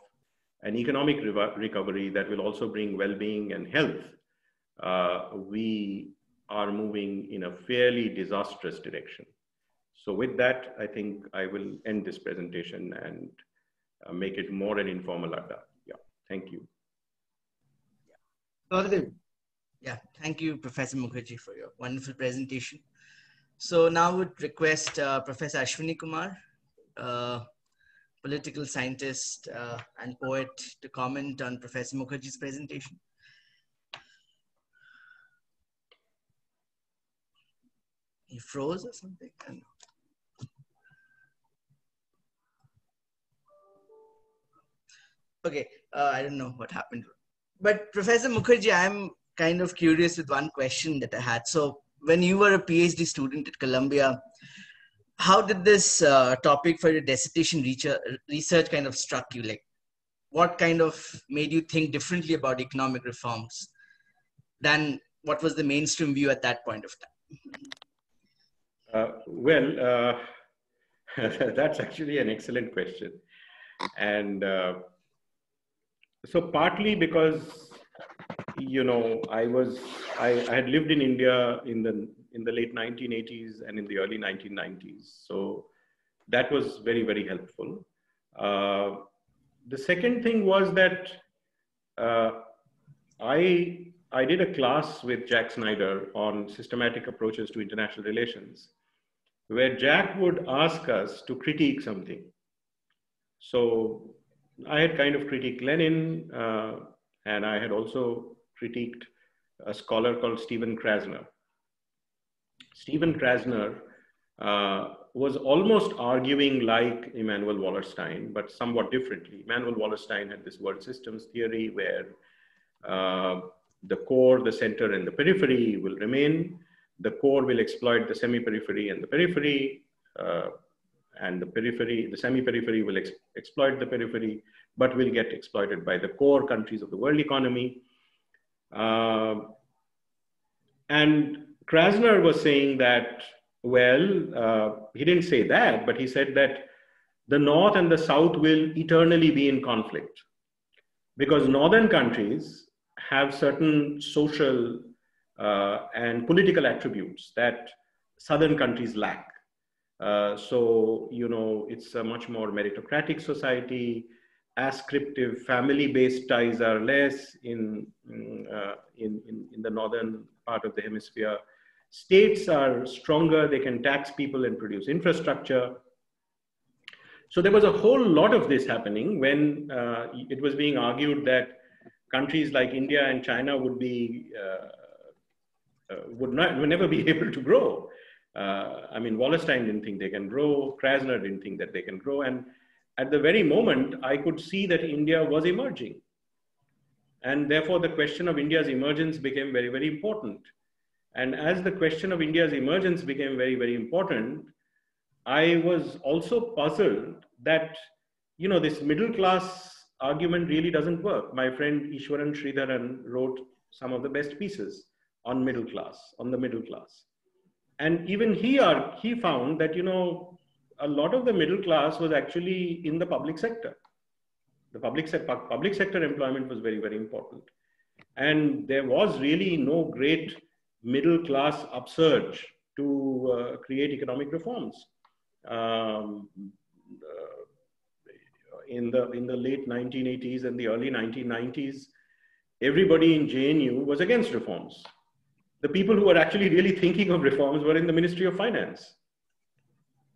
an economic recovery that will also bring well-being and health, uh, we are moving in a fairly disastrous direction. So with that, I think I will end this presentation and make it more an informal adda. Yeah, thank you. Yeah, thank you, Professor Mukherji, for your wonderful presentation. So now I would request uh, Professor Ashwini Kumar, uh, political scientist uh, and poet, to comment on Professor Mukherji's presentation. He froze or something? Okay, uh, I don't know what happened. But Professor Mukherji, I'm kind of curious with one question that I had. So when you were a PhD student at Columbia, how did this uh, topic for your dissertation research kind of struck you? Like, what kind of made you think differently about economic reforms than what was the mainstream view at that point of time? Uh, well, uh, that's actually an excellent question. And uh, so partly because you know i was I, I, had lived in india in the in the late 1980s and in the early 1990s so that was very very helpful. Uh, the second thing was that uh, i i did a class with jack snyder on systematic approaches to international relations where jack would ask us to critique something. So I had kind of critiqued Lenin, uh, and I had also critiqued a scholar called Stephen Krasner. Stephen Krasner uh, was almost arguing like Immanuel Wallerstein, but somewhat differently. Immanuel Wallerstein had this world systems theory where uh, the core, the center, and the periphery will remain. The core will exploit the semi-periphery and the periphery. Uh, and the periphery, the semi-periphery will ex exploit the periphery, but will get exploited by the core countries of the world economy. Uh, and Krasner was saying that, well, uh, he didn't say that, but he said that the North and the South will eternally be in conflict because Northern countries have certain social uh, and political attributes that Southern countries lack. Uh, so, you know, it's a much more meritocratic society. Ascriptive family-based ties are less in, uh, in, in, in the northern part of the hemisphere. States are stronger, they can tax people and produce infrastructure. So there was a whole lot of this happening when uh, it was being argued that countries like India and China would be uh, uh, would not would never be able to grow uh, I mean, Wallerstein didn't think they can grow. Krasner didn't think that they can grow. And at the very moment, I could see that India was emerging. And therefore, the question of India's emergence became very, very important. And as the question of India's emergence became very, very important, I was also puzzled that, you know, this middle class argument really doesn't work. My friend Eswaran Sridharan wrote some of the best pieces on middle class, on the middle class and even he are, he found that you know a lot of the middle class was actually in the public sector. The public, se- public sector employment was very very important. And there was really no great middle class upsurge to uh, create economic reforms. Um, uh, in the in the late 1980s and the early 1990s everybody in jnu was against reforms the people who were actually really thinking of reforms were in the Ministry of Finance.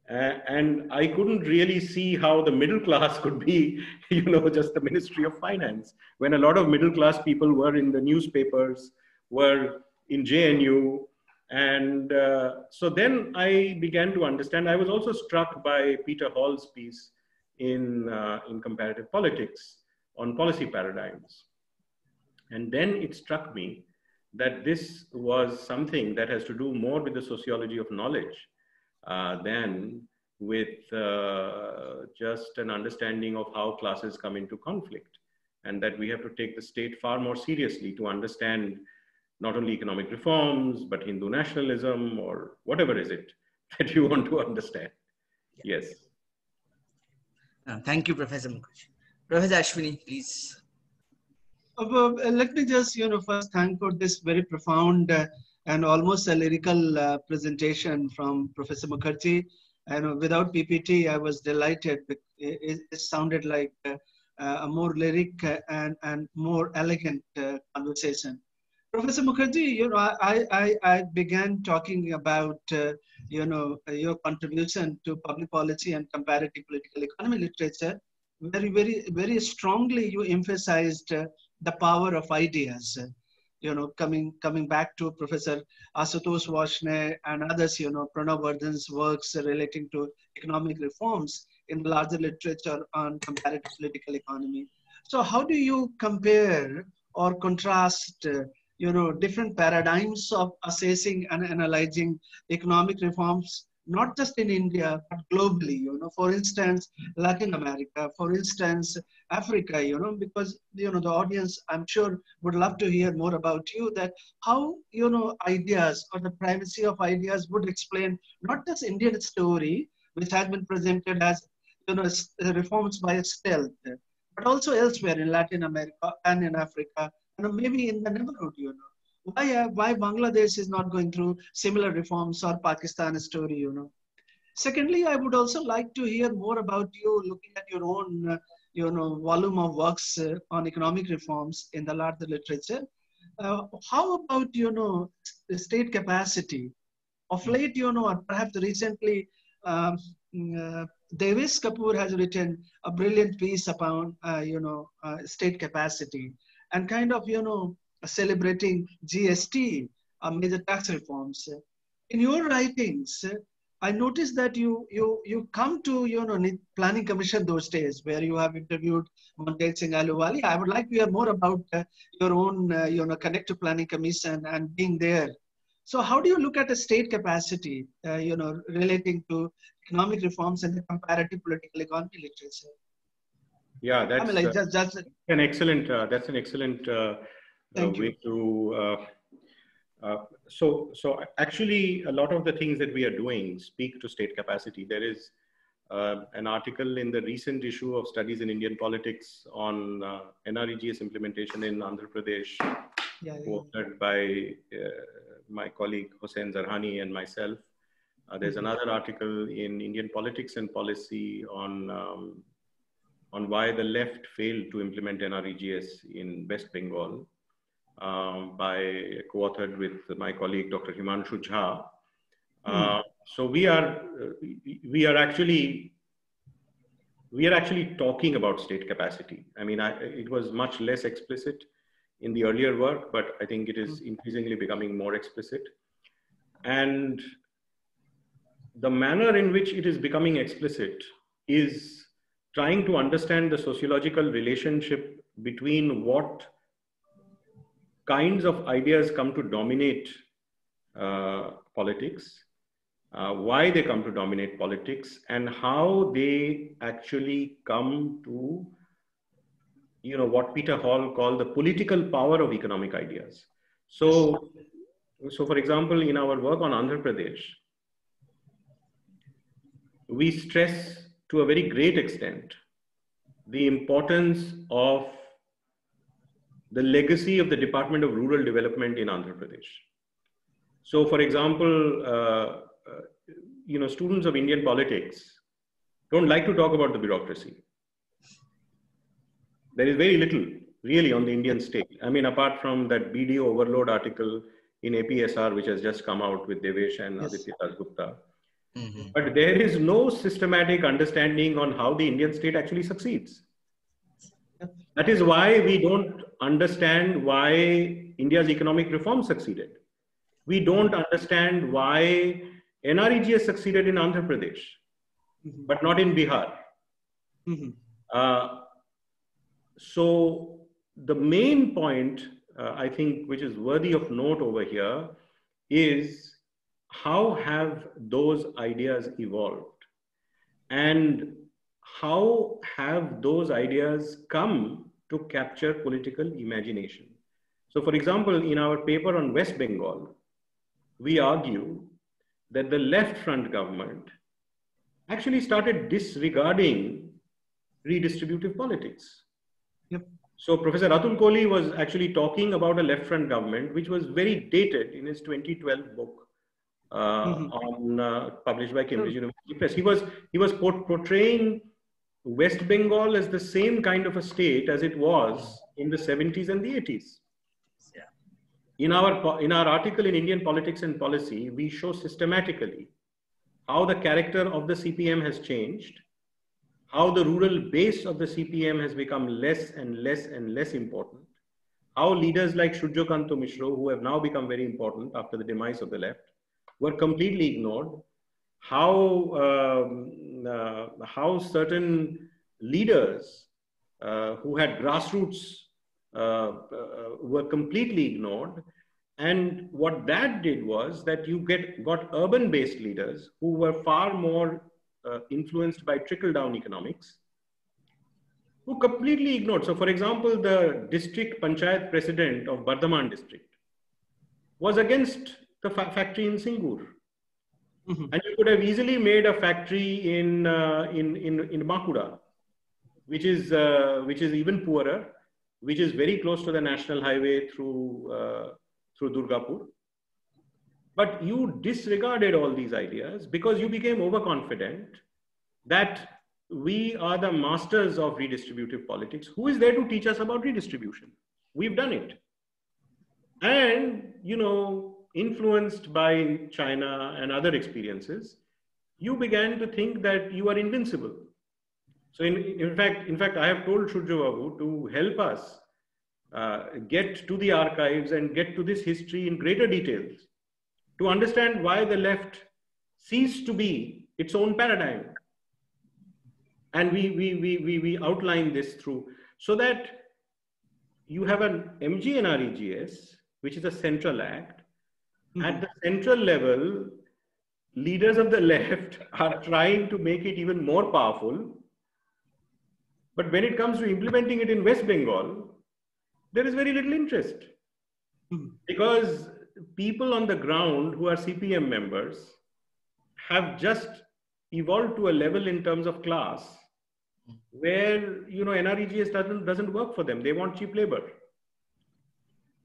And I couldn't really see how the middle class could be, you know, just the Ministry of Finance, when a lot of middle class people were in the newspapers, were in JNU. And uh, so then I began to understand. I was also struck by Peter Hall's piece in, uh, in comparative politics on policy paradigms. And then it struck me that this was something that has to do more with the sociology of knowledge uh, than with uh, just an understanding of how classes come into conflict and that we have to take the state far more seriously to understand not only economic reforms, but Hindu nationalism or whatever is it that you want to understand. Yes. Uh, thank you, Professor Mukherji. Professor Ashwini, please. Uh, let me just, you know, first thank for this very profound uh, and almost a lyrical uh, presentation from Professor Mukherji. And without PPT, I was delighted. It, it, sounded like a more lyric and, and more elegant conversation. Professor Mukherji, you know, I, I, I began talking about, uh, you know, your contribution to public policy and comparative political economy literature. Very, very, very strongly, you emphasized uh, the power of ideas. You know, coming coming back to Professor Ashutosh Varshney and others, you know, Pranav works relating to economic reforms in larger literature on comparative political economy. So, how do you compare or contrast? Uh, you know, different paradigms of assessing and analyzing economic reforms, not just in India, but globally, you know, for instance, Latin America, for instance, Africa, you know, because, you know, the audience, I'm sure, would love to hear more about you, that how, you know, ideas or the primacy of ideas would explain not just Indian story, which has been presented as, you know, reforms by stealth, but also elsewhere in Latin America and in Africa know, maybe in the neighborhood, you know. Why, uh, why Bangladesh is not going through similar reforms or Pakistan story, you know. Secondly, I would also like to hear more about you looking at your own, uh, you know, volume of works uh, on economic reforms in the larger literature. Uh, how about, you know, the state capacity? Of late, you know, or perhaps recently, um, uh, Devesh Kapur has written a brilliant piece upon, uh, you know, uh, state capacity and kind of, you know, celebrating GST, uh, major tax reforms. In your writings, I noticed that you you you come to you know planning commission those days where you have interviewed Montek Singh Ahluwalia. I would like to hear more about uh, your own uh, you know connect to planning commission and being there. So how do you look at a state capacity uh, you know relating to economic reforms and the comparative political economy literature? Yeah, that's, I mean, like uh, just, just an excellent. Uh, that's an excellent uh, way to. Uh, uh, so, so actually, a lot of the things that we are doing speak to state capacity. There is uh, an article in the recent issue of Studies in Indian Politics on NREGS implementation in Andhra Pradesh, yeah, yeah. by my colleague Hossein Zarhani and myself. there's mm -hmm. another article in Indian Politics and Policy on um, on why the left failed to implement NREGS in West Bengal um, by co-authored with my colleague Dr. Himanshu Jha. Uh, so we are we are actually we are actually talking about state capacity. I mean, I, it was much less explicit in the earlier work, but I think it is hmm. increasingly becoming more explicit. And the manner in which it is becoming explicit is trying to understand the sociological relationship between what kinds of ideas come to dominate uh, politics, uh, why they come to dominate politics, and how they actually come to, you know, what Peter Hall called the political power of economic ideas. So, so for example, in our work on Andhra Pradesh, we stress to a very great extent the importance of the legacy of the Department of Rural Development in Andhra Pradesh. So, for example, uh, uh, you know, students of Indian politics don't like to talk about the bureaucracy. There is very little really on the Indian state. I mean, apart from that BDO overload article in APSR, which has just come out with Devesh and yes. Aditya Gupta. Mm-hmm. But there is no systematic understanding on how the Indian state actually succeeds. That is why we don't understand why India's economic reform succeeded. We don't understand why NREGS succeeded in Andhra Pradesh, mm-hmm. but not in Bihar. Mm-hmm. Uh, so the main point, uh, I think, which is worthy of note over here, is how have those ideas evolved and how have those ideas come to capture political imagination So for example, in our paper on West Bengal, we argue that the left front government actually started disregarding redistributive politics. Yep. So Professor Atul Kohli was actually talking about a left front government, which was very dated in his 2012 book uh, Mhm. on uh, published by Cambridge University Press. He was he was port- portraying West Bengal is the same kind of a state as it was in the 70s and the 80s. Yeah. In our in our article in Indian Politics and Policy, we show systematically how the character of the CPM has changed, how the rural base of the CPM has become less and less and less important, how leaders like Surjya Kanta Mishra, who have now become very important after the demise of the left, were completely ignored, how, um, uh, how certain leaders uh, who had grassroots uh, uh, were completely ignored. And what that did was that you get got urban-based leaders who were far more uh, influenced by trickle-down economics, who completely ignored. So, for example, the district panchayat president of Bardhaman district was against the fa- factory in Singur. Mhm. And you could have easily made a factory in, uh, in, in, in Bankura, which is, uh, which is even poorer, which is very close to the national highway through, uh, through Durgapur. But you disregarded all these ideas because you became overconfident that we are the masters of redistributive politics. Who is there to teach us about redistribution? We've done it. And, you know, influenced by China and other experiences, you began to think that you are invincible. So in, in fact, in fact, I have told Surjya to help us uh, get to the archives and get to this history in greater details to understand why the left ceased to be its own paradigm. And we, we, we, we, we outline this through so that you have an MGNREGS, which is a central act. At the central level, leaders of the left are trying to make it even more powerful. But when it comes to implementing it in West Bengal, there is very little interest Mhm. because people on the ground who are CPM members have just evolved to a level in terms of class where you know NREGS doesn't doesn't work for them. They want cheap labor.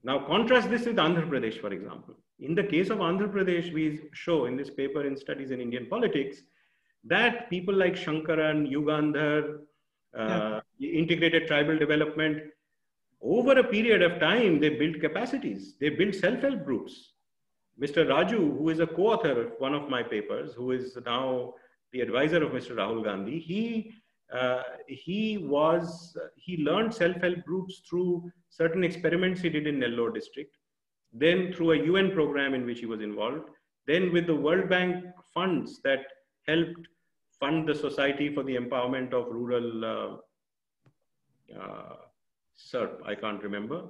Now contrast this with Andhra Pradesh, for example. In the case of Andhra Pradesh, we show in this paper in Studies in Indian Politics that people like Sankaran, Yugandhar, uh, integrated tribal development, over a period of time, they built capacities. They built self-help groups. Mr. Raju, who is a co-author of one of my papers, who is now the advisor of Mr. Rahul Gandhi, he uh, he was he learned self-help groups through certain experiments he did in Nellore district, then through a UN program in which he was involved, then with the World Bank funds that helped fund the Society for the Empowerment of Rural uh, uh, I can't remember.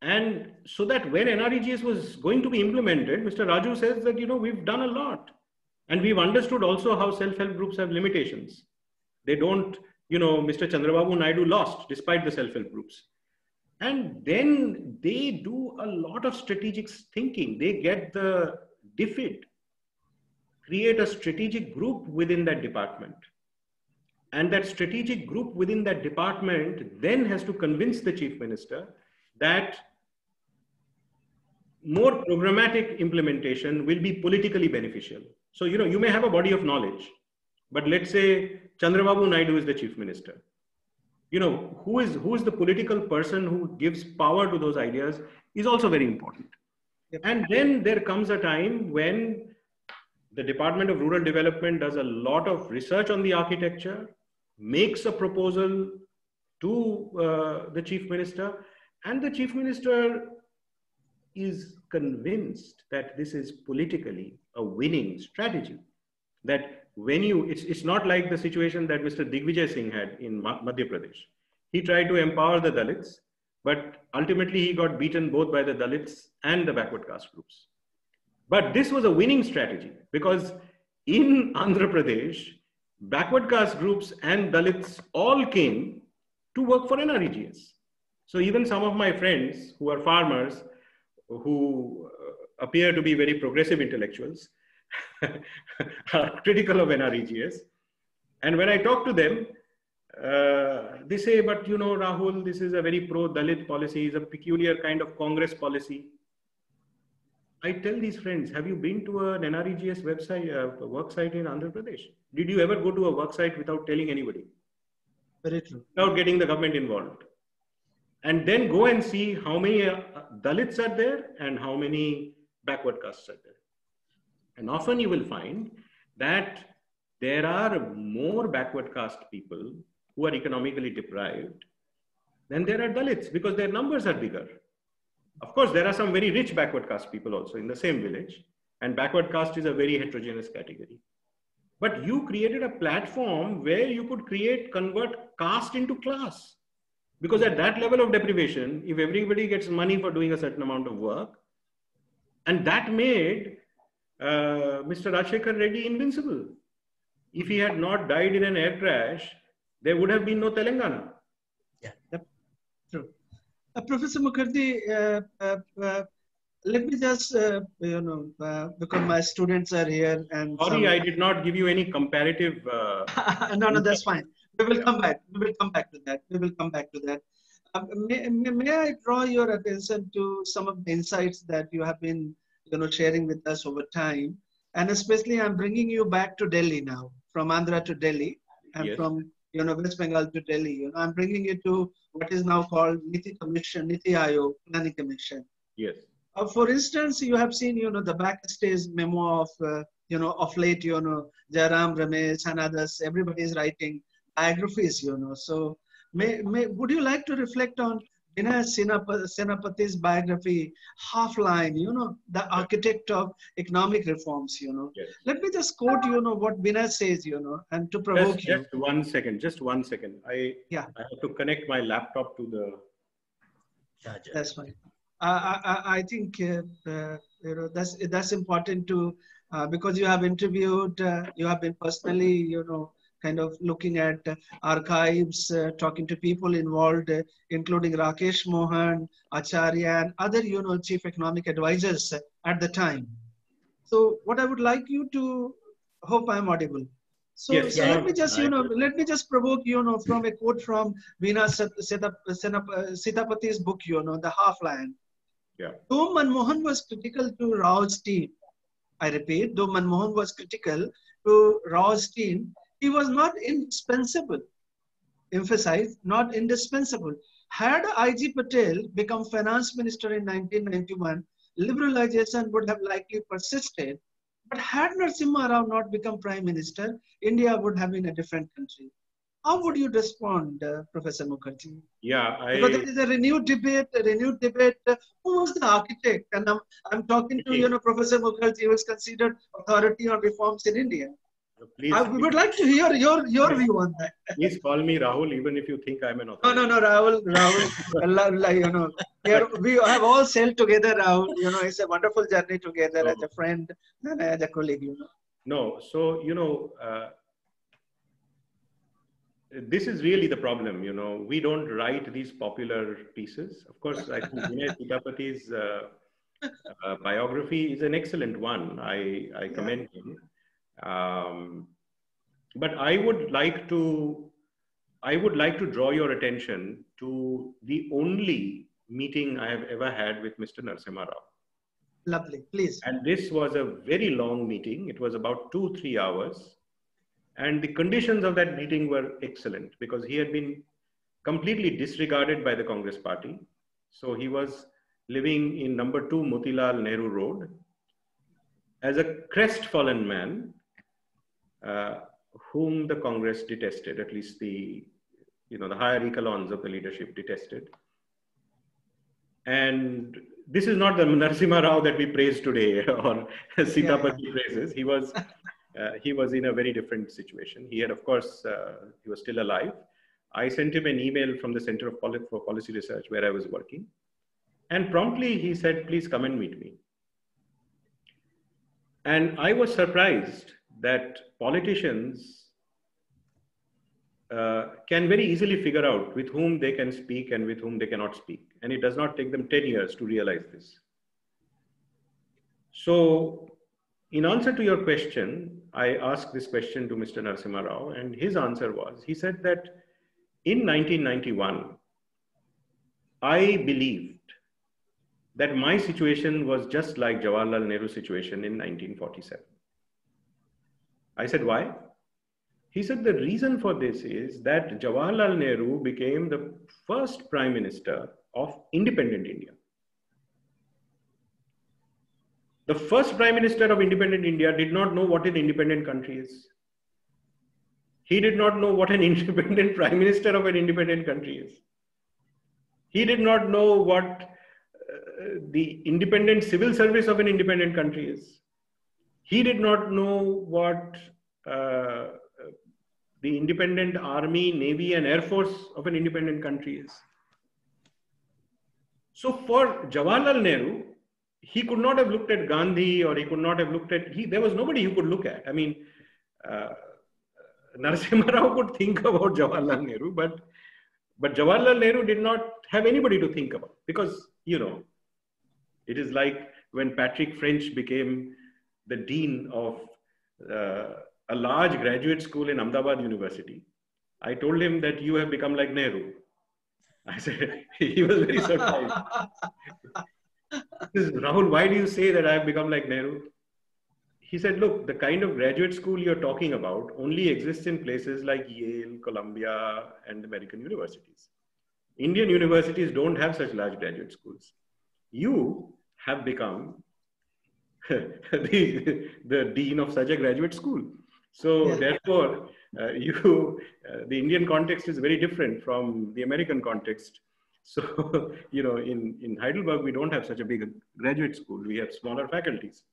And so that when NREGS was going to be implemented, Mr. Raju says that, you know, we've done a lot. And we've understood also how self-help groups have limitations. They don't, you know, Mr. Chandrababu Naidu lost despite the self-help groups. And then they do a lot of strategic thinking. They get the DFID, create a strategic group within that department. And that strategic group within that department then has to convince the chief minister that more programmatic implementation will be politically beneficial. So, you know, you may have a body of knowledge, but let's say Chandrababu Naidu is the chief minister. You know, who is, who is the political person who gives power to those ideas is also very important. Yep. And then there comes a time when the Department of Rural Development does a lot of research on the architecture, makes a proposal to uh, the chief minister, and the chief minister is convinced that this is politically a winning strategy. That when you, it's, it's not like the situation that Mr. Digvijay Singh had in Ma- Madhya Pradesh. He tried to empower the Dalits, but ultimately he got beaten both by the Dalits and the backward caste groups. But this was a winning strategy because in Andhra Pradesh, backward caste groups and Dalits all came to work for NREGS. So even some of my friends who are farmers, who uh, appear to be very progressive intellectuals, are critical of NREGS. And when I talk to them, uh, they say, but you know, Rahul, this is a very pro-Dalit policy, it's a peculiar kind of Congress policy. I tell these friends, have you been to an NREGS website, uh, work site in Andhra Pradesh? Did you ever go to a work site without telling anybody? Very true. Without getting the government involved. And then go and see how many uh, Dalits are there and how many backward castes are there. And often you will find that there are more backward caste people who are economically deprived than there are Dalits because their numbers are bigger. Of course, there are some very rich backward caste people also in the same village, and backward caste is a very heterogeneous category. But you created a platform where you could create, convert caste into class. Because at that level of deprivation, if everybody gets money for doing a certain amount of work, and that made uh, Mr. Rajshekhar Reddy invincible. If he had not died in an air crash, there would have been no Telangana. Yeah, Uh, Professor Mukherji, uh, uh, uh, let me just, uh, you know, uh, because my students are here and. Sorry, some- I did not give you any comparative. Uh, no, no, that's fine. We will come back. We will come back to that. We will come back to that. Um, may, may, may I draw your attention to some of the insights that you have been, you know, sharing with us over time, and especially I'm bringing you back to Delhi now, from Andhra to Delhi, and Yes. from you know West Bengal to Delhi. You know, I'm bringing you to what is now called Niti Commission, Niti Aayog Planning Commission. yes. Uh, for instance, you have seen, you know, the backstage memo of, uh, you know, of late, you know, Jairam Ramesh and others, everybody is writing biographies, you know. So, may, may, would you like to reflect on Vinay Senap- Senapati's biography, Half Lion, you know, the architect of economic reforms, you know. Yes. Let me just quote, you know, what Vinay says, you know, and to provoke Just, you. just one second. Just one second. I Yeah. I have to connect my laptop to the. Charger. That's fine. I, I, I think uh, uh, you know that's that's important to uh, because you have interviewed, uh, you have been personally, you know, kind of looking at uh, archives, uh, talking to people involved, uh, including Rakesh Mohan, Acharya, and other, you know, chief economic advisors at the time. So, what I would like you to hope I'm audible. So, Yes, so yeah, let me just, you know, let me just provoke, you know, from a quote from Vinay Set- Setap- Senap- uh, Sitapati's book, you know, The Half Lion. Yeah. Though Manmohan was critical to Rao's team, I repeat, though Manmohan was critical to Rao's team, he was not indispensable. Emphasize, not indispensable. Had I.G. Patel become finance minister in 1991, liberalization would have likely persisted. But had Narasimha Rao not become prime minister, India would have been a different country. How would you respond, uh, Professor Mukherji? Yeah, Because there is a renewed debate, a renewed debate. uh, Who was the architect? And I'm, I'm talking to, you know, Professor Mukherji, who is considered authority on reforms in India. Please, I would like to hear your, your view on that. please call me Rahul, even if you think I'm an author. No, no, no, Rahul, Rahul, you know, we, have all sailed together, Rahul. You know, it's a wonderful journey together as a friend and as a colleague, you know. No, so you know, uh, this is really the problem. You know, we don't write these popular pieces. Of course, I think Vinay Sitapati's uh, uh, biography is an excellent one. I I commend him. Um, but I would like to, I would like to draw your attention to the only meeting I have ever had with Mr. Narasimha Rao. Lovely, please. And this was a very long meeting. It was about two, three hours. And the conditions of that meeting were excellent because he had been completely disregarded by the Congress party. So he was living in number two Motilal Nehru Road as a crestfallen man whom the Congress detested, at least the, you know, the higher echelons of the leadership detested. And this is not the Narasimha Rao that we praise today or sita Sitapati praises. He was, uh, he was in a very different situation. He had, of course, uh, he was still alive. I sent him an email from the Center of Poli- for Policy Research where I was working. And promptly he said, please come and meet me. And I was surprised that politicians uh, can very easily figure out with whom they can speak and with whom they cannot speak. And it does not take them 10 years to realize this. So, in answer to your question, I asked this question to Mr. Narasimha Rao, and his answer was he said that in 1991, I believed that my situation was just like Jawaharlal Nehru's situation in 1947. I said, why? He said the reason for this is that Jawaharlal Nehru became the first prime minister of independent India. The first prime minister of independent India did not know what an independent country is. He did not know what an independent prime minister of an independent country is. He did not know what uh, the independent civil service of an independent country is. He did not know what uh, the independent army, navy, and air force of an independent country is. So for Jawaharlal Nehru, he could not have looked at Gandhi or he could not have looked at, he, there was nobody he could look at. I mean, uh, Narasimha Rao could think about Jawaharlal Nehru, but, but Jawaharlal Nehru did not have anybody to think about because, you know, it is like when Patrick French became the dean of uh, a large graduate school in Ahmedabad University. I told him that you have become like Nehru. I said, he was very surprised. Rahul, why do you say that I have become like Nehru? He said, look, the kind of graduate school you're talking about only exists in places like Yale, Columbia, and American universities. Indian universities don't have such large graduate schools. You have become the, the dean of such a graduate school. So yeah. therefore, uh, you, uh, the Indian context is very different from the American context. So, you know, in, in Heidelberg, we don't have such a big graduate school. We have smaller faculties.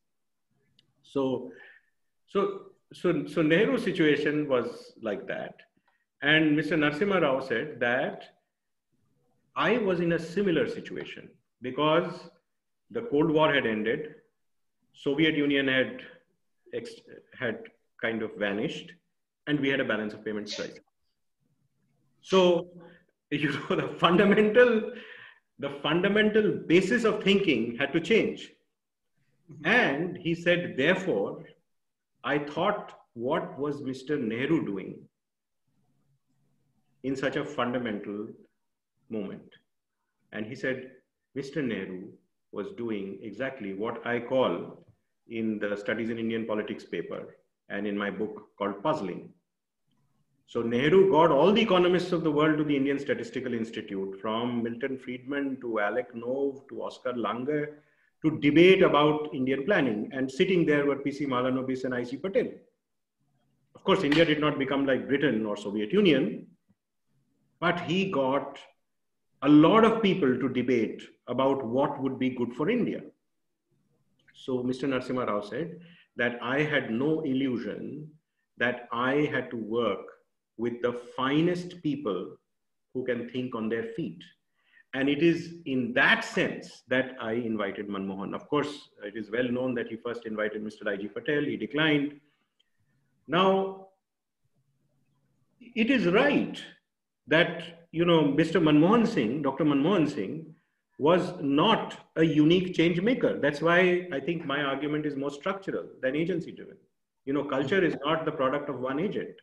So, so, so, so Nehru's situation was like that. And Mr. Narasimha Rao said that I was in a similar situation because the Cold War had ended. Soviet Union had, had kind of vanished and we had a balance of payments crisis. So, you know, the fundamental, the fundamental basis of thinking had to change. Mm-hmm. And he said, therefore, I thought, what was Mr. Nehru doing in such a fundamental moment? And he said, Mr. Nehru was doing exactly what I call in the Studies in Indian Politics paper and in my book called Puzzling. So Nehru got all the economists of the world to the Indian Statistical Institute, from Milton Friedman to Alec Nove to Oscar Lange, to debate about Indian planning. And sitting there were P.C. Mahalanobis and I.G. Patel. Of course, India did not become like Britain or Soviet Union, but he got a lot of people to debate about what would be good for India. So Mr. Narasimha Rao said, that I had no illusion that I had to work with the finest people who can think on their feet. And it is in that sense that I invited Manmohan. Of course, it is well known that he first invited Mr. I.G. Patel, he declined. Now, it is right that, you know, Mr. Manmohan Singh, Dr. Manmohan Singh, was not a unique change maker. That's why I think my argument is more structural than agency driven. You know, culture is not the product of one agent.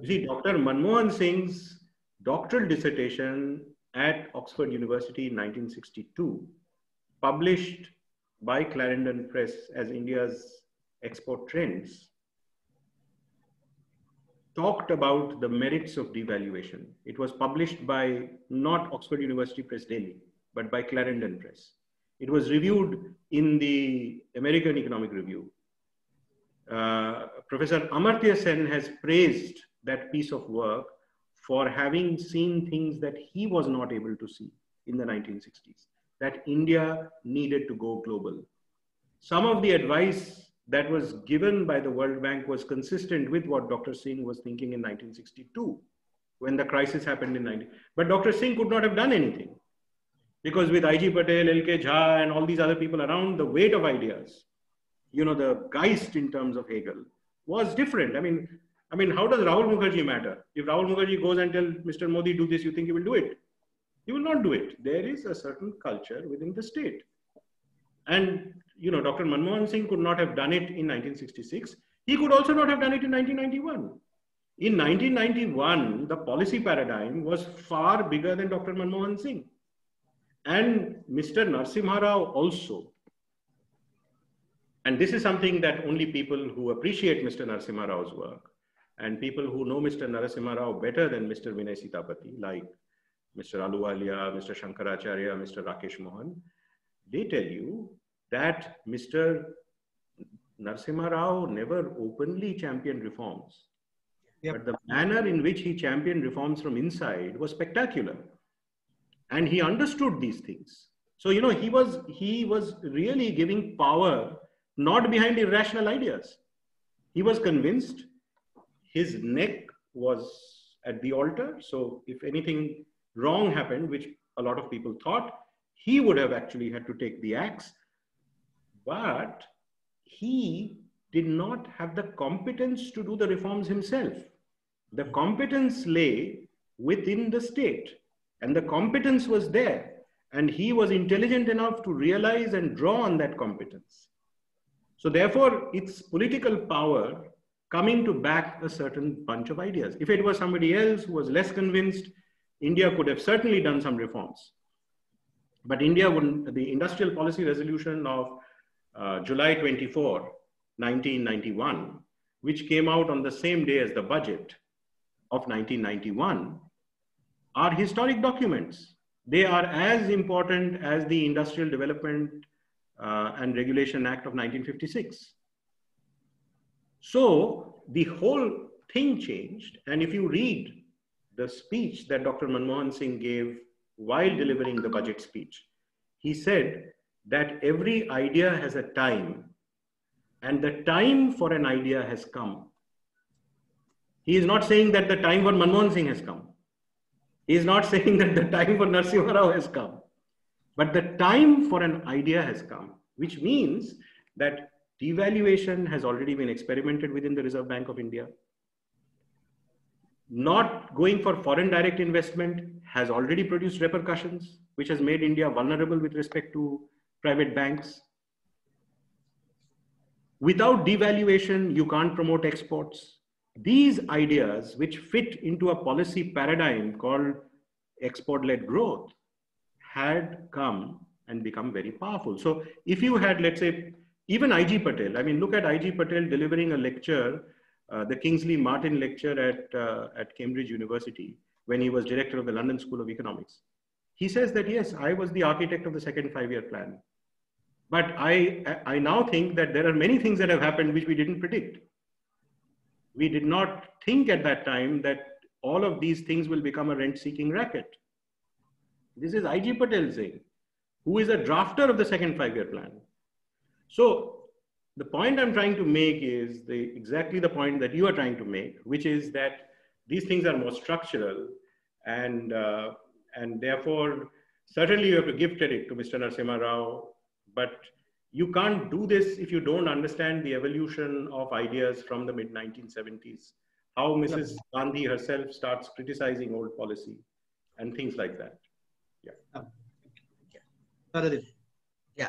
You see, Dr. Manmohan Singh's doctoral dissertation at Oxford University in 1962, published by Clarendon Press as India's export trends, talked about the merits of devaluation. It was published by not Oxford University Press Daily, but by Clarendon Press. It was reviewed in the American Economic Review. Uh, Professor Amartya Sen has praised that piece of work for having seen things that he was not able to see in the 1960s, that India needed to go global. Some of the advice that was given by the World Bank was consistent with what Dr. Singh was thinking in 1962 when the crisis happened in 19. But Dr. Singh could not have done anything because with I.G. Patel, L.K. Jha, and all these other people around, the weight of ideas, you know, the Geist in terms of Hegel was different. I mean, I mean, how does Rahul Mukherji matter? If Rahul Mukherji goes and tells Mr. Modi, do this, you think he will do it? He will not do it. There is a certain culture within the state. And, you know, Dr. Manmohan Singh could not have done it in 1966. He could also not have done it in 1991. In 1991, the policy paradigm was far bigger than Dr. Manmohan Singh. And Mr. Narasimha Rao also. And this is something that only people who appreciate Mr. Narasimha Rao's work and people who know Mr. Narasimha Rao better than Mr. Vinay Sitapati, like Mr. Ahluwalia, Mr. Shankar Acharya, Mr. Rakesh Mohan, they tell you that Mr. Narasimha Rao never openly championed reforms. Yep. But the manner in which he championed reforms from inside was spectacular. And he understood these things. So, you know, he was, he was really giving power not behind irrational ideas. He was convinced his neck was at the altar. So, if anything wrong happened, which a lot of people thought, he would have actually had to take the axe. But he did not have the competence to do the reforms himself. The competence lay within the state, and the competence was there. And he was intelligent enough to realize and draw on that competence. So, therefore, it's political power coming to back a certain bunch of ideas. If it was somebody else who was less convinced, India could have certainly done some reforms. But India wouldn't, the industrial policy resolution of uh, July 24, 1991, which came out on the same day as the budget of 1991, are historic documents. They are as important as the Industrial Development uh, and Regulation Act of 1956. So the whole thing changed. And if you read the speech that Dr. Manmohan Singh gave while delivering the budget speech, he said that every idea has a time and the time for an idea has come. He is not saying that the time for Manmohan Singh has come. He is not saying that the time for Narasimha Rao has come. But the time for an idea has come, which means that devaluation has already been experimented within the Reserve Bank of India. Not going for foreign direct investment has already produced repercussions, which has made India vulnerable with respect to private banks. Without devaluation, you can't promote exports. These ideas, which fit into a policy paradigm called export led growth, had come and become very powerful. So, if you had, let's say, even IG Patel, I mean, look at IG Patel delivering a lecture, uh, the Kingsley Martin lecture at, uh, at Cambridge University when he was director of the London School of Economics. He says that, yes, I was the architect of the second five year plan. But I, I now think that there are many things that have happened which we didn't predict. We did not think at that time that all of these things will become a rent seeking racket. This is IG Patel saying, who is a drafter of the second five year plan. So the point I'm trying to make is the, exactly the point that you are trying to make, which is that these things are more structural and, uh, and therefore certainly you have to give credit to Mr. Narasimha Rao but you can't do this if you don't understand the evolution of ideas from the mid 1970s. How Mrs. Gandhi herself starts criticizing old policy and things like that. Yeah. Yeah. yeah.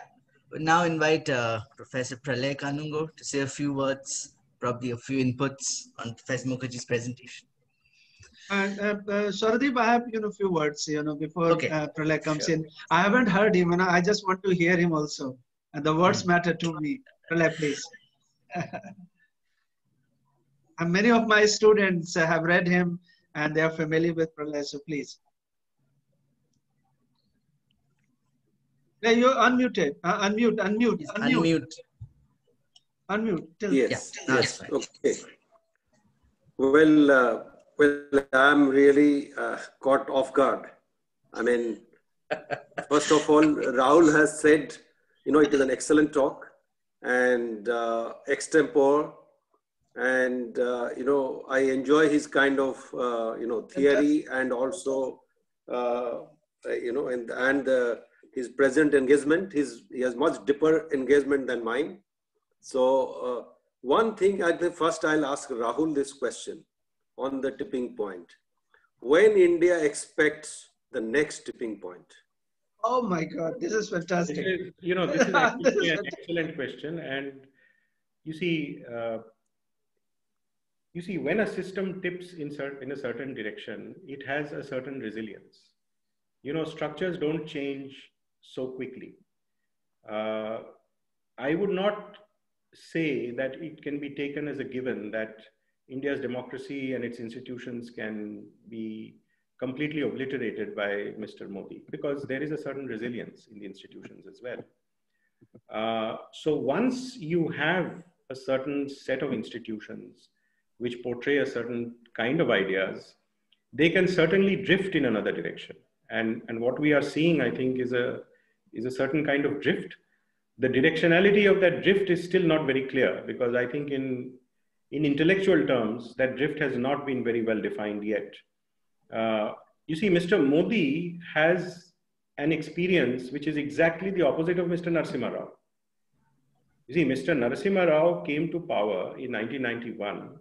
Now invite uh, Professor Pralay Kanungo to say a few words, probably a few inputs on Professor Mukherji's presentation. Uh, uh, uh, Sharadeep, I have you know few words you know before okay. uh, Pralay comes sure. in. I haven't heard him, and I just want to hear him also. And the words mm. matter to me. Pralay, please. and many of my students have read him, and they are familiar with Pralay. So please. Yeah, you're unmuted. Uh, unmute. Unmute. Unmute. Unmute. Unmute. yes. Yes. Okay. Well. Uh, well, I'm really uh, caught off guard. I mean, first of all, Rahul has said, you know, it is an excellent talk and uh, extempore. And, uh, you know, I enjoy his kind of, uh, you know, theory and also, uh, you know, and, and his present engagement. His, he has much deeper engagement than mine. So, uh, one thing at the first I'll ask Rahul this question on the tipping point. When India expects the next tipping point? Oh my God, this is fantastic. This is, you know, this is actually an excellent question. And you see, uh, you see, when a system tips in, cert- in a certain direction, it has a certain resilience. You know, structures don't change so quickly. Uh, I would not say that it can be taken as a given that India's democracy and its institutions can be completely obliterated by Mr. Modi because there is a certain resilience in the institutions as well. Uh, so once you have a certain set of institutions which portray a certain kind of ideas, they can certainly drift in another direction. And, and what we are seeing, I think, is a, is a certain kind of drift. The directionality of that drift is still not very clear because I think in, in intellectual terms, that drift has not been very well defined yet. Uh, you see, Mr. Modi has an experience which is exactly the opposite of Mr. Narasimha Rao. You see, Mr. Narasimha Rao came to power in 1991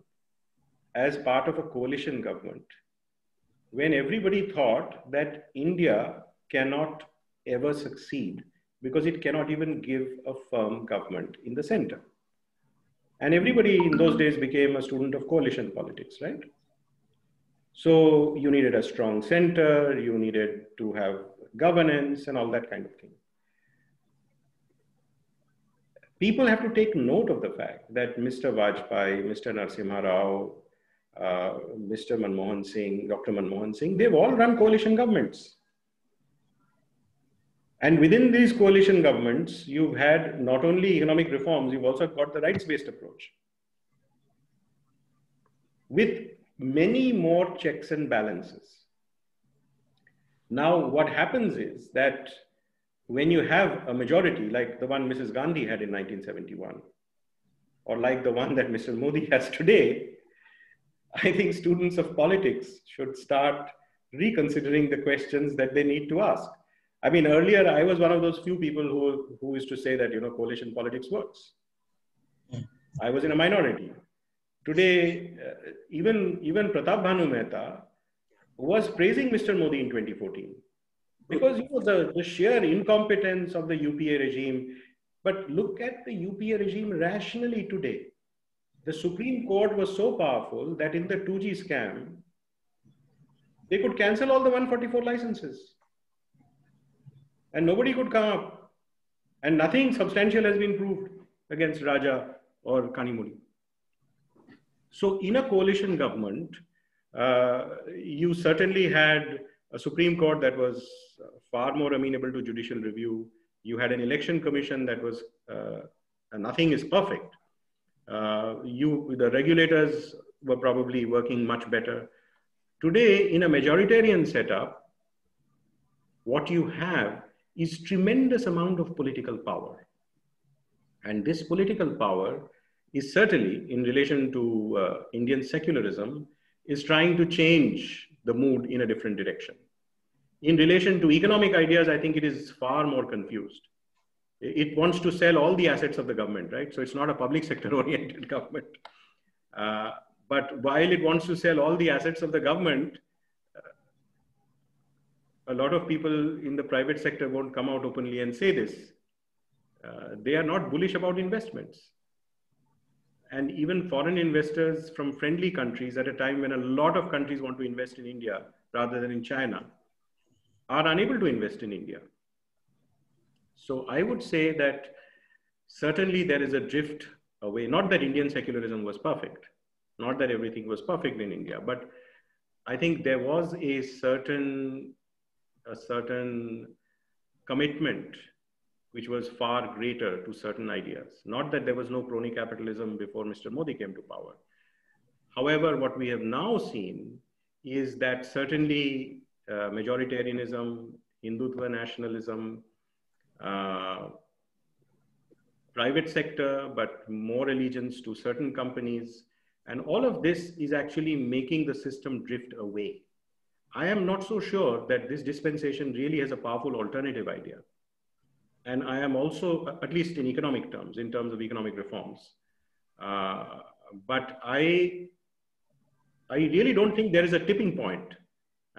as part of a coalition government when everybody thought that India cannot ever succeed because it cannot even give a firm government in the center. And everybody in those days became a student of coalition politics, right? So you needed a strong center, you needed to have governance and all that kind of thing. People have to take note of the fact that Mr. Vajpayee, Mr. Narasimha Rao, uh, Mr. Manmohan Singh, Dr. Manmohan Singh, they've all run coalition governments. And within these coalition governments, you've had not only economic reforms, you've also got the rights based approach. With many more checks and balances. Now, what happens is that when you have a majority like the one Mrs. Gandhi had in 1971, or like the one that Mr. Modi has today, I think students of politics should start reconsidering the questions that they need to ask. I mean, earlier I was one of those few people who, who used to say that, you know, coalition politics works. I was in a minority. Today, uh, even, even Pratap Bhanu Mehta was praising Mr. Modi in 2014 because you know, the, the sheer incompetence of the UPA regime. But look at the UPA regime rationally today. The Supreme Court was so powerful that in the 2G scam, they could cancel all the 144 licenses. And nobody could come up. And nothing substantial has been proved against Raja or Kanimozhi. So, in a coalition government, uh, you certainly had a Supreme Court that was far more amenable to judicial review. You had an election commission that was uh, nothing is perfect. Uh, you, the regulators were probably working much better. Today, in a majoritarian setup, what you have is tremendous amount of political power. And this political power is certainly in relation to uh, Indian secularism is trying to change the mood in a different direction. In relation to economic ideas, I think it is far more confused. It wants to sell all the assets of the government, right? So it's not a public sector oriented government. Uh, but while it wants to sell all the assets of the government, a lot of people in the private sector won't come out openly and say this. Uh, they are not bullish about investments and even foreign investors from friendly countries at a time when a lot of countries want to invest in India rather than in China are unable to invest in India. So I would say that certainly there is a drift away. Not that Indian secularism was perfect, not that everything was perfect in India, but I think there was a certain a certain commitment which was far greater to certain ideas. Not that there was no crony capitalism before Mr. Modi came to power. However, what we have now seen is that certainly uh, majoritarianism, Hindutva nationalism, uh, private sector, but more allegiance to certain companies. And all of this is actually making the system drift away. I am not so sure that this dispensation really has a powerful alternative idea. And I am also, at least in economic terms, in terms of economic reforms, Uh, but I, I really don't think there is a tipping point.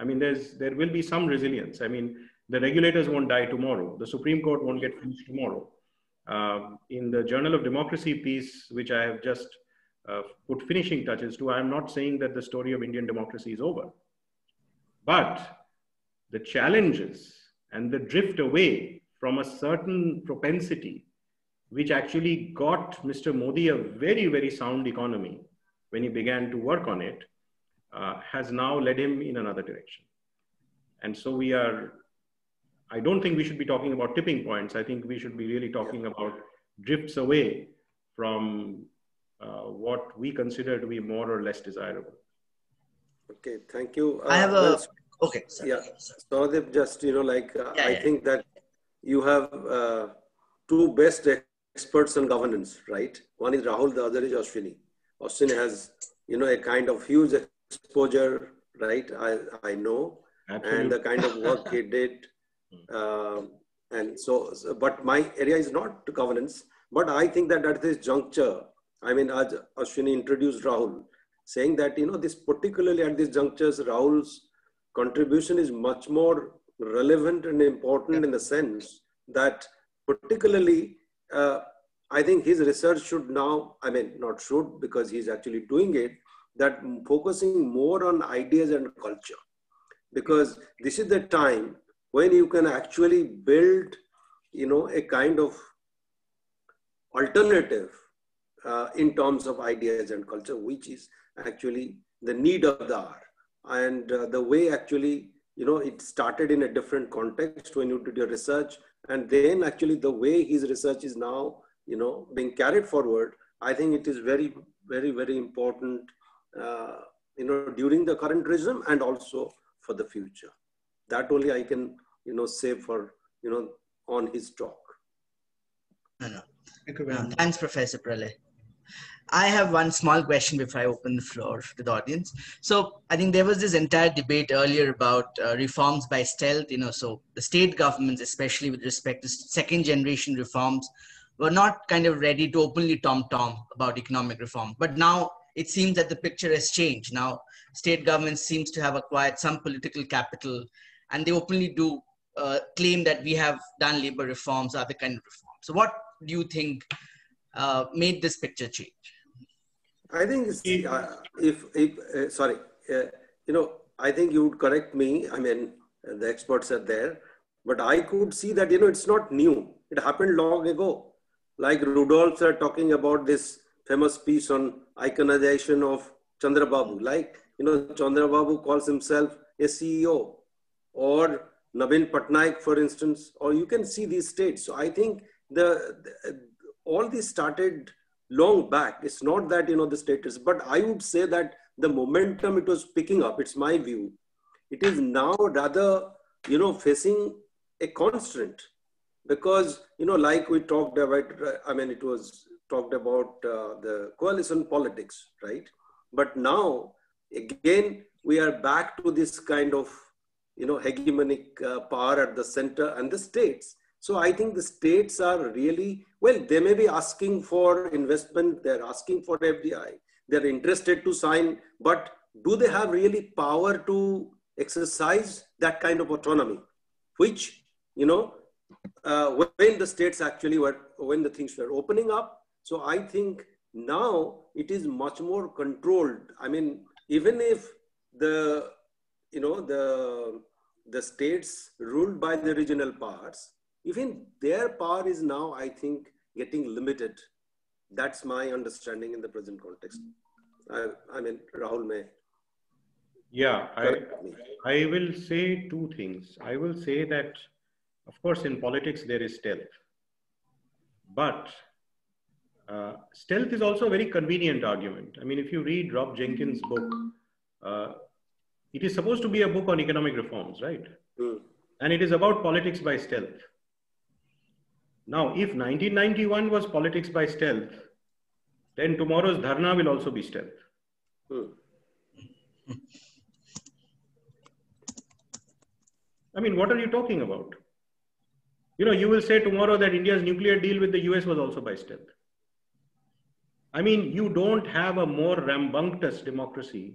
I mean, there's there will be some resilience. I mean, the regulators won't die tomorrow. The Supreme Court won't get finished tomorrow. Um, in the Journal of Democracy piece, which I have just uh, put finishing touches to, I'm not saying that the story of Indian democracy is over. But the challenges and the drift away from a certain propensity, which actually got Mr. Modi a very, very sound economy when he began to work on it, uh, has now led him in another direction. And so we are, I don't think we should be talking about tipping points. I think we should be really talking about drifts away from uh, what we consider to be more or less desirable. Okay, thank you. I have a, well, okay. Sorry. yeah, so just, you know, like, uh, Yeah, I yeah. think that you have uh, two best experts on governance, right? One is Rahul, the other is Ashwini. Ashwini has, you know, a kind of huge exposure, right? I, I know, and the kind of work he did. Um, and so, so- but my area is not governance, but I think that at this juncture, I mean, as Ashwini introduced Rahul, saying that, you know, this particularly at this junctures, Rahul's contribution is much more relevant and important in the sense that particularly, uh, I think his research should now, I mean, not should because he's actually doing it, that focusing more on ideas and culture. Because this is the time when you can actually build, you know, a kind of alternative uh, in terms of ideas and culture, which is actually the need of the hour. And uh, the way actually, you know, it started in a different context when you did your research. And then actually the way his research is now, you know, being carried forward, I think it is very, very, very important, uh, you know, during the current regime and also for the future. That only I can, you know, say for, you know, on his talk. No, no. Thank you very much. thanks, Professor Pralay. I have one small question before I open the floor to the audience. So I think there was this entire debate earlier about uh, reforms by stealth. You know, so the state governments, especially with respect to second generation reforms, were not kind of ready to openly tom tom about economic reform. But now it seems that the picture has changed. Now state governments seems to have acquired some political capital, and they openly do uh, claim that we have done labor reforms, other kind of reforms. So what do you think uh, made this picture change? I think uh, if, if uh, sorry, uh, you know, I think you would correct me. I mean, the experts are there, but I could see that, you know, it's not new. It happened long ago. Like Rudolph are talking about this famous piece on iconization of Chandrababu. Like, you know, Chandrababu calls himself a CEO or Naveen Patnaik, for instance, or you can see these states. So I think the, the all this started long back. It's not that, you know, the status, but I would say that the momentum it was picking up, it's my view. It is now rather, you know, facing a constraint because, you know, like we talked about, I mean, it was talked about uh, the coalition politics, right? But now, again, we are back to this kind of, you know, hegemonic uh, power at the center and the states. So I think the states are really, well, they may be asking for investment, they're asking for FDI, they're interested to sign, but do they have really power to exercise that kind of autonomy? Which, you know, uh, when the states actually were, when the things were opening up. So I think now it is much more controlled. I mean, even if the, you know, the, the states ruled by the regional powers, even their power is now, I think, getting limited. That's my understanding in the present context. I, I mean, Rahul may. Yeah, I. I will say two things. I will say that, of course, in politics, there is stealth. But uh, stealth is also a very convenient argument. I mean, if you read Rob Jenkins' book, uh, it is supposed to be a book on economic reforms, right? Hmm. And it is about politics by stealth. Now, if 1991 was politics by stealth, then tomorrow's dharna will also be stealth. Hmm. I mean, what are you talking about? You know, you will say tomorrow that India's nuclear deal with the US was also by stealth. I mean, you don't have a more rambunctious democracy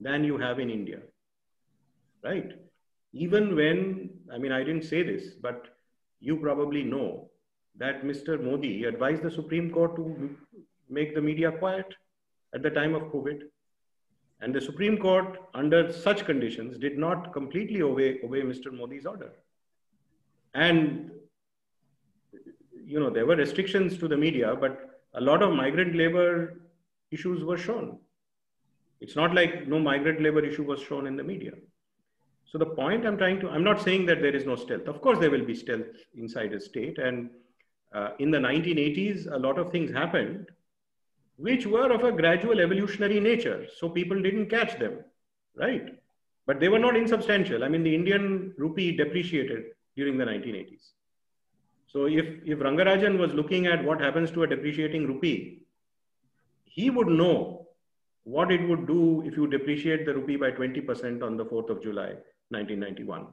than you have in India, right? Even when, I mean, I didn't say this, but you probably know that Mr. Modi advised the Supreme Court to make the media quiet at the time of COVID. And the Supreme Court, under such conditions, did not completely obey, obey Mr. Modi's order. And, you know, there were restrictions to the media, but a lot of migrant labor issues were shown. It's not like no migrant labor issue was shown in the media. So the point I'm trying to, I'm not saying that there is no stealth. Of course, there will be stealth inside a state. And uh, in the 1980s, a lot of things happened which were of a gradual evolutionary nature. So people didn't catch them, right? But they were not insubstantial. I mean, the Indian rupee depreciated during the 1980s. So if, if Rangarajan was looking at what happens to a depreciating rupee, he would know what it would do if you depreciate the rupee by 20% on the 4th of July, 1991.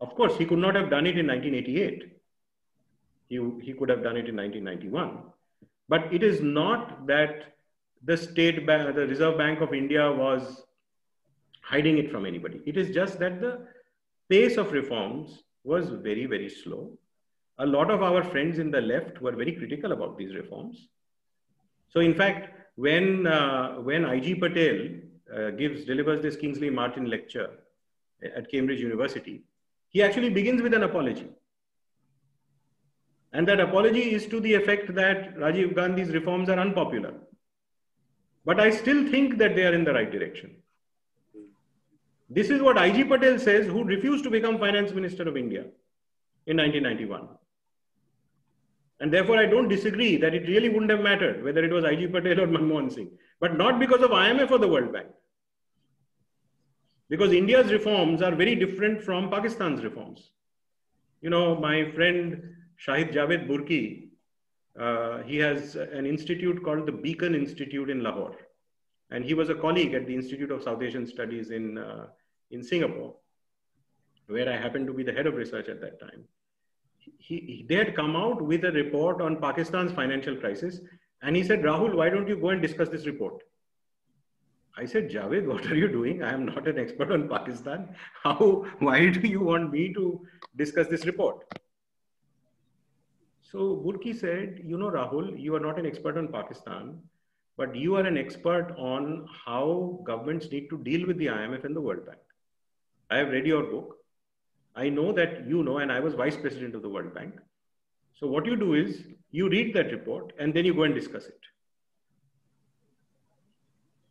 Of course, he could not have done it in 1988. He, he could have done it in 1991. But it is not that the state bank, the Reserve Bank of India was hiding it from anybody. It is just that the pace of reforms was very, very slow. A lot of our friends in the left were very critical about these reforms. So, in fact, when uh, when IG Patel uh, gives delivers this Kingsley Martin lecture at Cambridge University, he actually begins with an apology. And that apology is to the effect that Rajiv Gandhi's reforms are unpopular. But I still think that they are in the right direction. This is what IG Patel says, who refused to become finance minister of India in 1991. And therefore, I don't disagree that it really wouldn't have mattered whether it was IG Patel or Manmohan Singh, but not because of IMF or the World Bank. Because India's reforms are very different from Pakistan's reforms. You know, my friend Shahid Javed Burki, uh, he has an institute called the Beacon Institute in Lahore. And he was a colleague at the Institute of South Asian Studies in, uh, in Singapore, where I happened to be the head of research at that time. He, he, they had come out with a report on Pakistan's financial crisis. And he said, Rahul, why don't you go and discuss this report? I said, Javed, what are you doing? I am not an expert on Pakistan. How, why do you want me to discuss this report? So Burki said, you know, Rahul, you are not an expert on Pakistan, but you are an expert on how governments need to deal with the IMF and the World Bank. I have read your book. I know that you know, and I was vice president of the World Bank. So what you do is you read that report and then you go and discuss it.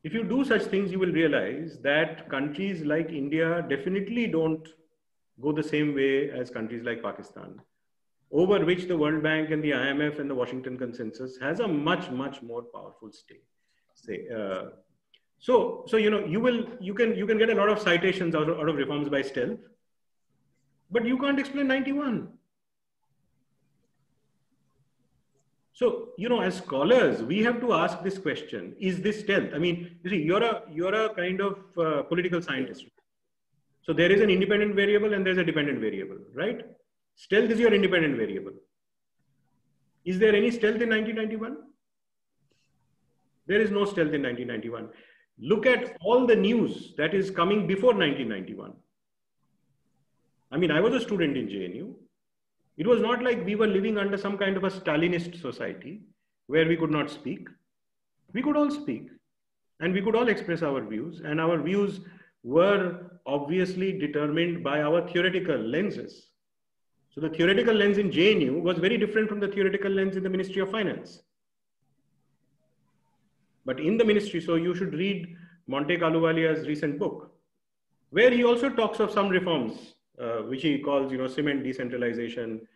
If you do such things, you will realize that countries like India definitely don't go the same way as countries like Pakistan over which the World Bank and the IMF and the Washington Consensus has a much, much more powerful stake. Say, uh, so, so you know, you will, you can, you can get a lot of citations out of, out of reforms by stealth, but you can't explain 91. So, you know, as scholars, we have to ask this question: Is this stealth? I mean, you see, you're a you're a kind of uh, political scientist. So there is an independent variable and there's a dependent variable, right? Stealth is your independent variable. Is there any stealth in 1991? There is no stealth in 1991. Look at all the news that is coming before 1991. I mean, I was a student in JNU. It was not like we were living under some kind of a Stalinist society where we could not speak. We could all speak and we could all express our views, and our views were obviously determined by our theoretical lenses. So the theoretical lens in JNU was very different from the theoretical lens in the Ministry of Finance. But in the ministry, so you should read Montek Ahluwalia's recent book, where he also talks of some reforms, uh, which he calls, you know, cement decentralization.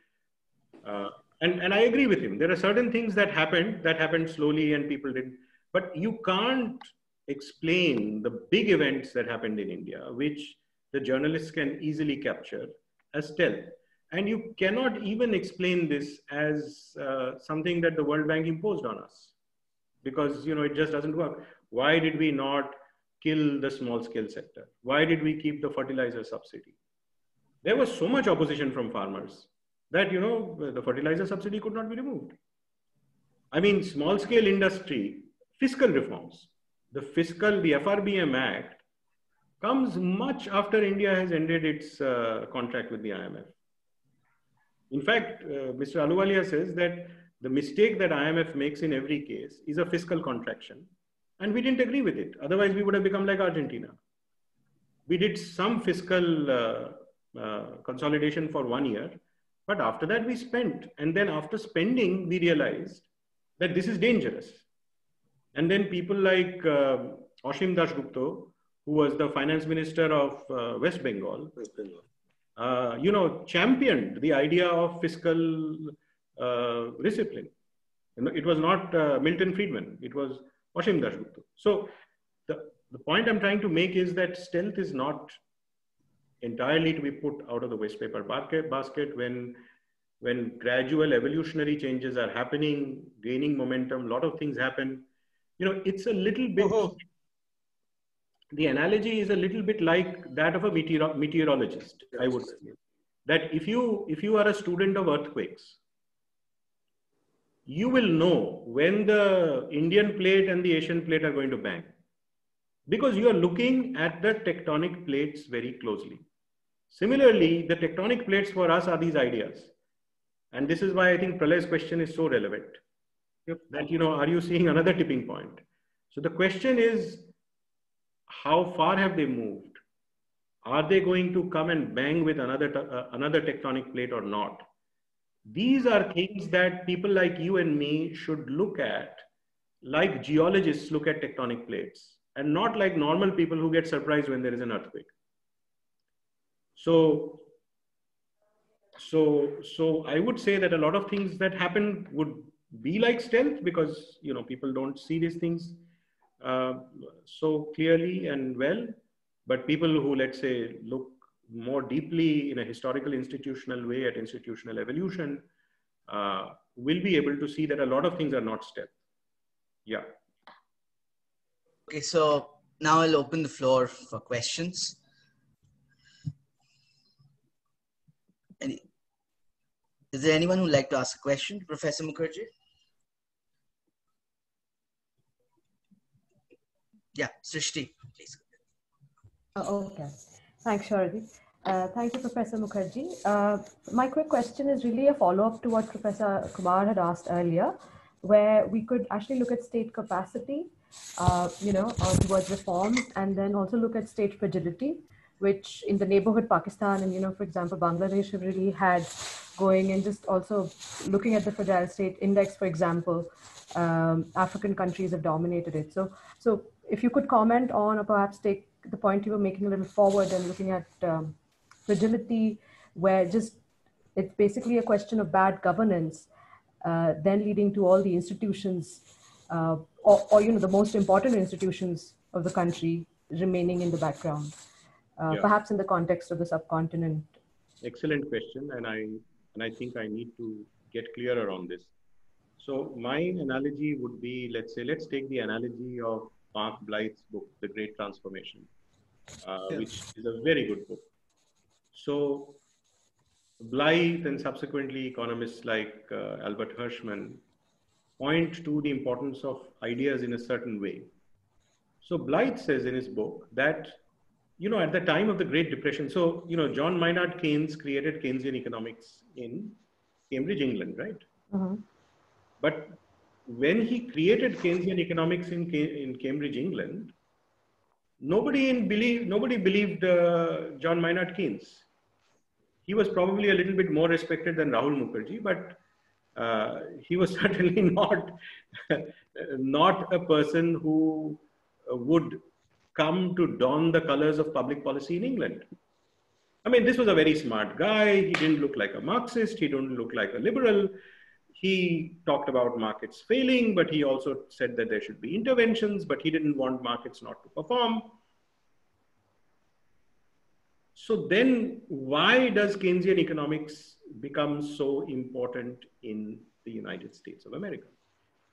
Uh, and, and I agree with him. There are certain things that happened that happened slowly and people did, but you can't explain the big events that happened in India, which the journalists can easily capture as stealth. And you cannot even explain this as uh, something that the World Bank imposed on us because you know it just doesn't work. Why did we not kill the small scale sector? Why did we keep the fertilizer subsidy? There was so much opposition from farmers that you know the fertilizer subsidy could not be removed. I mean, small scale industry, fiscal reforms, the fiscal, the FRBM Act comes much after India has ended its uh, contract with the IMF. In fact, uh, Mr. Ahluwalia says that the mistake that IMF makes in every case is a fiscal contraction. And we didn't agree with it. Otherwise, we would have become like Argentina. We did some fiscal uh, uh, consolidation for one year, but after that we spent. And then after spending, we realized that this is dangerous. And then people like uh, Ashim Dasgupta, who was the finance minister of uh, West Bengal, West Bengal. Uh, you know, championed the idea of fiscal uh, discipline. You know, it was not uh, Milton Friedman, it was Ashim Dasgupta. So the, the point I'm trying to make is that stealth is not entirely to be put out of the waste paper basket, basket when when gradual evolutionary changes are happening, gaining momentum, a lot of things happen. You know, it's a little bit, the analogy is a little bit like that of a meteoro- meteorologist, I would say. That if you, if you are a student of earthquakes, you will know when the Indian plate and the Asian plate are going to bang. Because you are looking at the tectonic plates very closely. Similarly, the tectonic plates for us are these ideas. And this is why I think Pralay's question is so relevant. That, you know, are you seeing another tipping point? So the question is, how far have they moved? Are they going to come and bang with another, uh, another tectonic plate or not? These are things that people like you and me should look at, like geologists look at tectonic plates, and not like normal people who get surprised when there is an earthquake. So, so, so I would say that a lot of things that happen would be like stealth because you know people don't see these things so clearly and well. But people who, let's say, look more deeply in a historical institutional way at institutional evolution uh, will be able to see that a lot of things are not stealth. Yeah. Okay, so now I'll open the floor for questions. Any, is there anyone who'd like to ask a question, Professor Mukherji? Yeah, Srishti, please. Oh, okay. Thanks, Sharadi. Uh, thank you, Professor Mukherji. Uh, my quick question is really a follow-up to what Professor Kumar had asked earlier, where we could actually look at state capacity, uh, you know, uh, towards reforms, and then also look at state fragility, which in the neighborhood Pakistan and, you know, for example, Bangladesh have really had going and just also looking at the fragile state index, for example, um, African countries have dominated it. So, so if you could comment on or perhaps take the point you were making a little forward and looking at um, fragility, where just it's basically a question of bad governance, uh, then leading to all the institutions, uh, or, or, you know the most important institutions of the country remaining in the background, uh, Yeah. perhaps in the context of the subcontinent. Excellent question, and I and I think I need to get clearer on this. So my analogy would be, let's say, let's take the analogy of Mark Blyth's book, The Great Transformation, uh, Yeah. which is a very good book. So Blyth and subsequently economists like uh, Albert Hirschman point to the importance of ideas in a certain way. So Blyth says in his book that, you know, at the time of the Great Depression, so, you know, John Maynard Keynes created Keynesian economics in Cambridge, England, right? Mhm. But when he created Keynesian economics in, in Cambridge, England, nobody in believe nobody believed uh, John Maynard Keynes. He was probably a little bit more respected than Rahul Mukherji, but uh, he was certainly not not a person who would come to don the colors of public policy in England. I mean, this was a very smart guy. He didn't look like a Marxist. He didn't look like a liberal. He talked about markets failing, but he also said that there should be interventions, but he didn't want markets not to perform. So then, why does Keynesian economics become so important in the United States of America?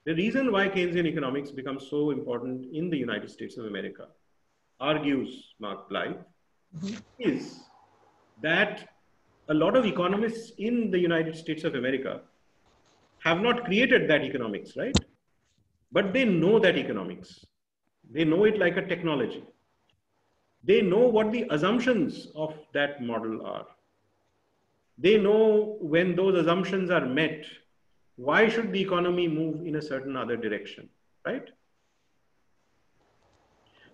The reason why Keynesian economics becomes so important in the United States of America, argues Mark Blyth, mm-hmm. is that a lot of economists in the United States of America have not created that economics, right? But they know that economics. They know it like a technology. They know what the assumptions of that model are. They know when those assumptions are met, why should the economy move in a certain other direction, right?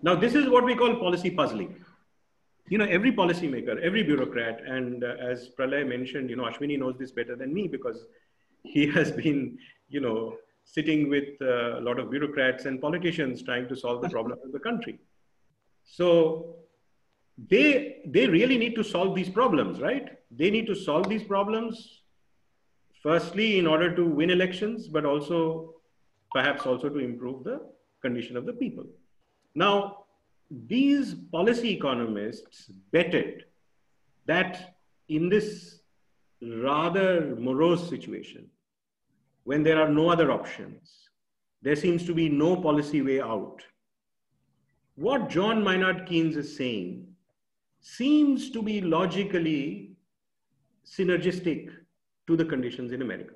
Now, this is what we call policy puzzling. You know, every policymaker, every bureaucrat, and uh, as Pralay mentioned, you know, Ashwini knows this better than me because he has been, you know, sitting with uh, a lot of bureaucrats and politicians trying to solve the problem of the country. So they, they really need to solve these problems, right? They need to solve these problems, firstly, in order to win elections, but also perhaps also to improve the condition of the people. Now, these policy economists betted that in this rather morose situation, when there are no other options, there seems to be no policy way out. What John Maynard Keynes is saying seems to be logically synergistic to the conditions in America.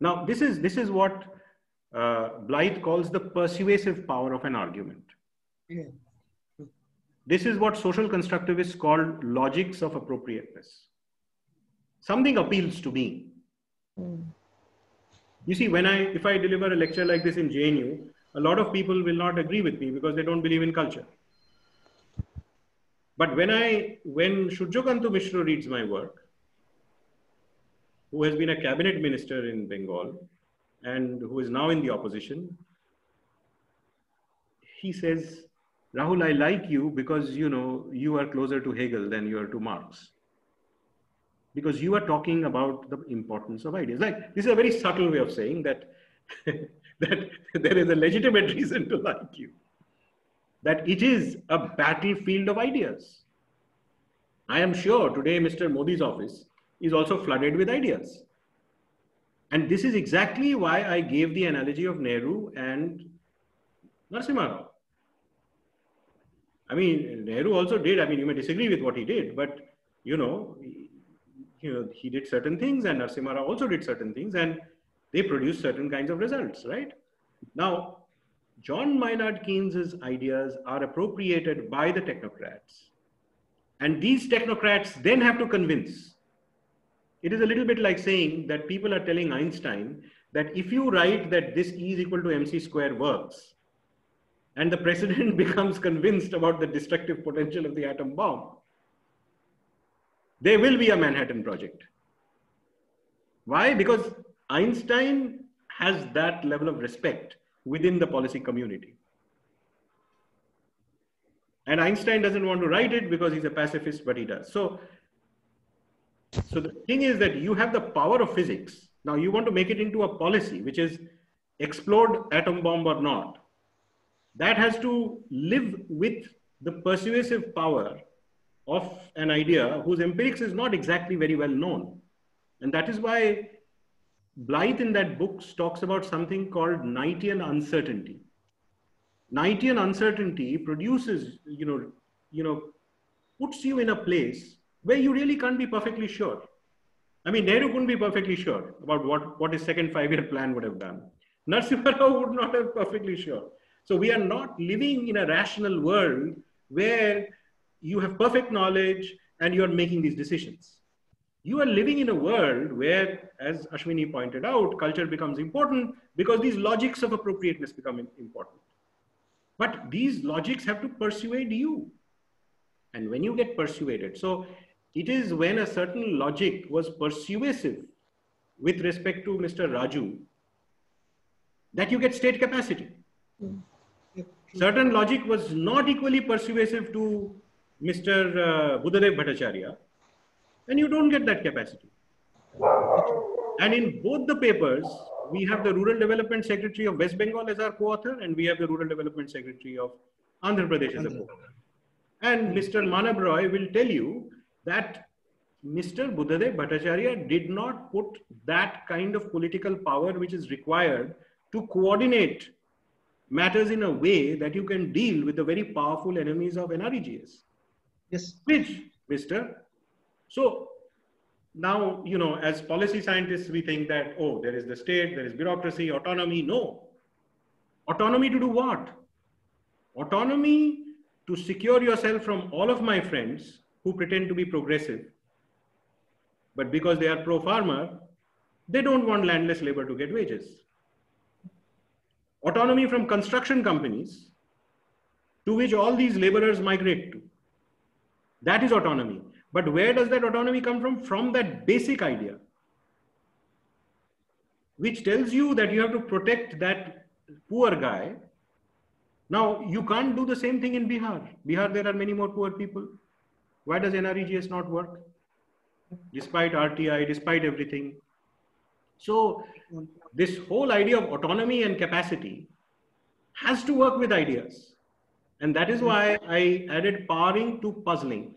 Now, this is, this is what uh, Blyth calls the persuasive power of an argument. Yeah. This is what social constructivists call logics of appropriateness. Something appeals to me. Mm. You see, when I, if I deliver a lecture like this in JNU, a lot of people will not agree with me because they don't believe in culture. But when I, when Surjya Kanta Mishra reads my work, who has been a cabinet minister in Bengal and who is now in the opposition, he says, Rahul, I like you because you know you are closer to Hegel than you are to Marx. Because you are talking about the importance of ideas. Like this is a very subtle way of saying that that there is a legitimate reason to like you that it is a battlefield of ideas. I am sure today Mr. Modi's office is also flooded with ideas. And this is exactly why I gave the analogy of Nehru and Narasimha Rao. I mean, Nehru also did, I mean, you may disagree with what he did, but you know, you know, he did certain things and Narasimha Rao also did certain things and they produced certain kinds of results, right? Now, John Maynard Keynes's ideas are appropriated by the technocrats. And these technocrats then have to convince. It is a little bit like saying that people are telling Einstein that if you write that this E is equal to mc square works, and the president becomes convinced about the destructive potential of the atom bomb, there will be a Manhattan Project. Why? Because Einstein has that level of respect within the policy community. And Einstein doesn't want to write it because he's a pacifist, but he does. So, so the thing is that you have the power of physics. Now you want to make it into a policy, which is explode atom bomb or not. That has to live with the persuasive power of an idea whose empirics is not exactly very well known. And that is why Blyth in that book talks about something called Knightian uncertainty. Knightian uncertainty produces, you know, you know, puts you in a place where you really can't be perfectly sure. I mean, Nehru couldn't be perfectly sure about what, what his second five-year plan would have done. Narasimha Rao would not have perfectly sure. So we are not living in a rational world where you have perfect knowledge and you are making these decisions you are living in a world where, as Ashwini pointed out, culture becomes important because these logics of appropriateness become important. But these logics have to persuade you. And when you get persuaded, so it is when a certain logic was persuasive with respect to Mr. Raju that you get state capacity. Mm. Certain logic was not equally persuasive to Mr. Uh, Buddhadev Bhattacharya then you don't get that capacity. And in both the papers, we have the Rural Development Secretary of West Bengal as our co-author, and we have the Rural Development Secretary of Andhra Pradesh as a co-author. And Mr. Manab Roy will tell you that Mr. Buddhadev Bhattacharya did not put that kind of political power which is required to coordinate matters in a way that you can deal with the very powerful enemies of NREGS. Yes. Which Mr. So now, you know, as policy scientists, we think that, oh, there is the state, there is bureaucracy, autonomy. No. Autonomy to do what? Autonomy to secure yourself from all of my friends who pretend to be progressive. But because they are pro farmer, they don't want landless labor to get wages. Autonomy from construction companies to which all these laborers migrate to. That is autonomy. But where does that autonomy come from? From that basic idea, which tells you that you have to protect that poor guy. Now, you can't do the same thing in Bihar. Bihar, there are many more poor people. Why does NREGS not work? Despite RTI, despite everything. So, this whole idea of autonomy and capacity has to work with ideas. And that is why I added powering to puzzling.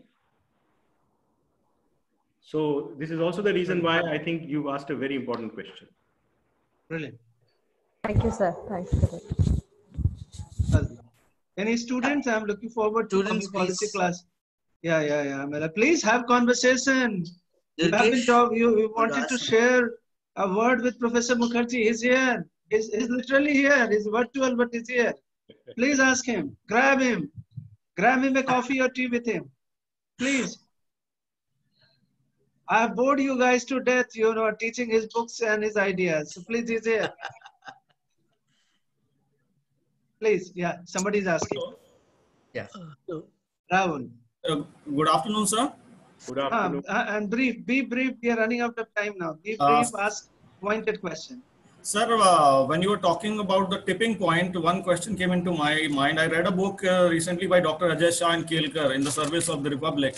So this is also the reason why I think you've asked a very important question. Brilliant. Thank you, sir. Thanks for that. Any students? I'm looking forward to Students, public policy class. Yeah, yeah, yeah. Mela, Please have conversation. You have been talk, you, you wanted to share a word with Professor Mukherji. He's here. He's, he's literally here. He's virtual, but he's here. Please ask him. Grab him. Grab him a coffee or tea with him. Please. I have bored you guys to death, you know, teaching his books and his ideas. So please, he's here. Please, yeah, somebody's asking. Yeah. Uh, Rahul. Uh, Good afternoon, sir. Good Um, afternoon. uh, and brief, be brief. We are running out of time now. Be Uh, brief, ask pointed question. Sir, uh, when you were talking about the tipping point, one question came into my mind. I read a book uh, recently by Dr. Ajay Shah and Kelkar, In the Service of the Republic,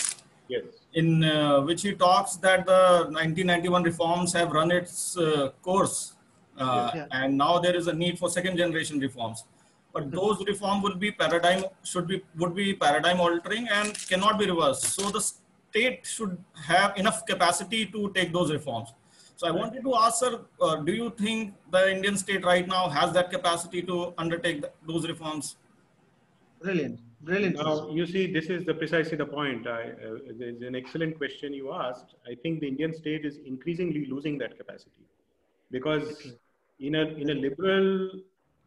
Yes. in uh, which he talks that the 1991 reforms have run its uh, course, uh, Yeah. and now there is a need for second generation reforms. But those reforms will be paradigm should be would be paradigm altering and cannot be reversed. So the state should have enough capacity to take those reforms. So I wanted to ask, sir, uh, do you think the Indian state right now has that capacity to undertake th- those reforms? Brilliant, brilliant. Now, you see, this is the precisely the point. I, uh, it's an excellent question you asked. I think the Indian state is increasingly losing that capacity because in a, in a liberal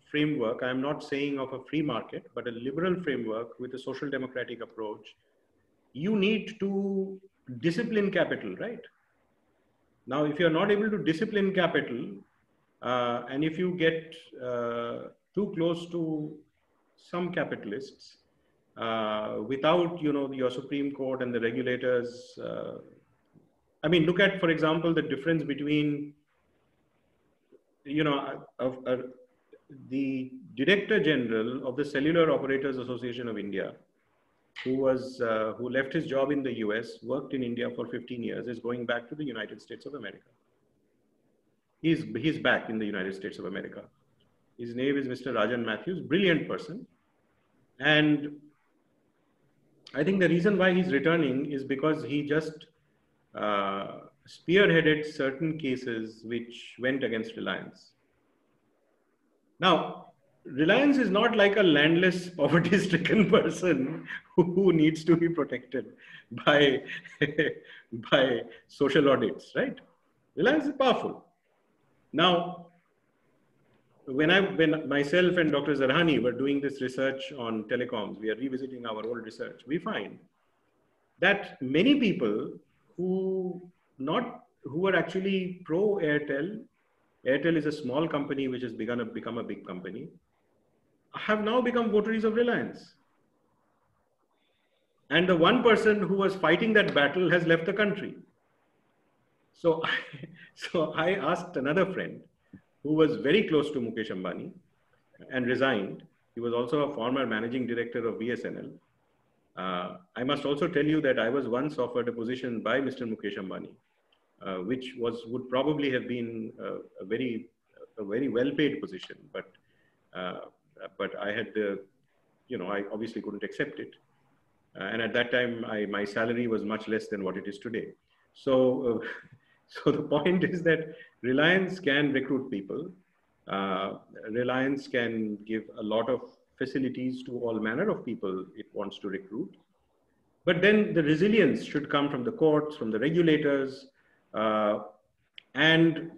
framework, I'm not saying of a free market, but a liberal framework with a social democratic approach, you need to discipline capital, right? Now, if you're not able to discipline capital, uh, and if you get uh, too close to some capitalists, uh, without you know your Supreme Court and the regulators. Uh, I mean, look at, for example, the difference between you know of, of, the Director General of the Cellular Operators Association of India, who was uh, who left his job in the U.S., worked in India for 15 years, is going back to the United States of America. He's he's back in the United States of America. His name is Mr. Rajan Mathews, brilliant person. And I think the reason why he's returning is because he just uh, spearheaded certain cases which went against Reliance. Now, Reliance is not like a landless, poverty stricken person who, needs to be protected by, by social audits, right? Reliance is powerful. Now, when I when myself and Dr. Zarhani were doing this research on telecoms, we are revisiting our old research. We find that many people who not who are actually pro Airtel, Airtel is a small company which has begun to become a big company, have now become votaries of Reliance. And the one person who was fighting that battle has left the country. So, so I asked another friend who was very close to Mukesh Ambani and resigned. He was also a former managing director of BSNL. Uh, I must also tell you that I was once offered a position by Mr. Mukesh Ambani, which was would probably have been uh, a very a very well-paid position, but uh, but I had the, you know, I obviously couldn't accept it, uh, and at that time I, my salary was much less than what it is today. So. Uh, so the point is that Reliance can recruit people. Uh, Reliance can give a lot of facilities to all manner of people it wants to recruit. But then the resilience should come from the courts, from the regulators, Uh, and,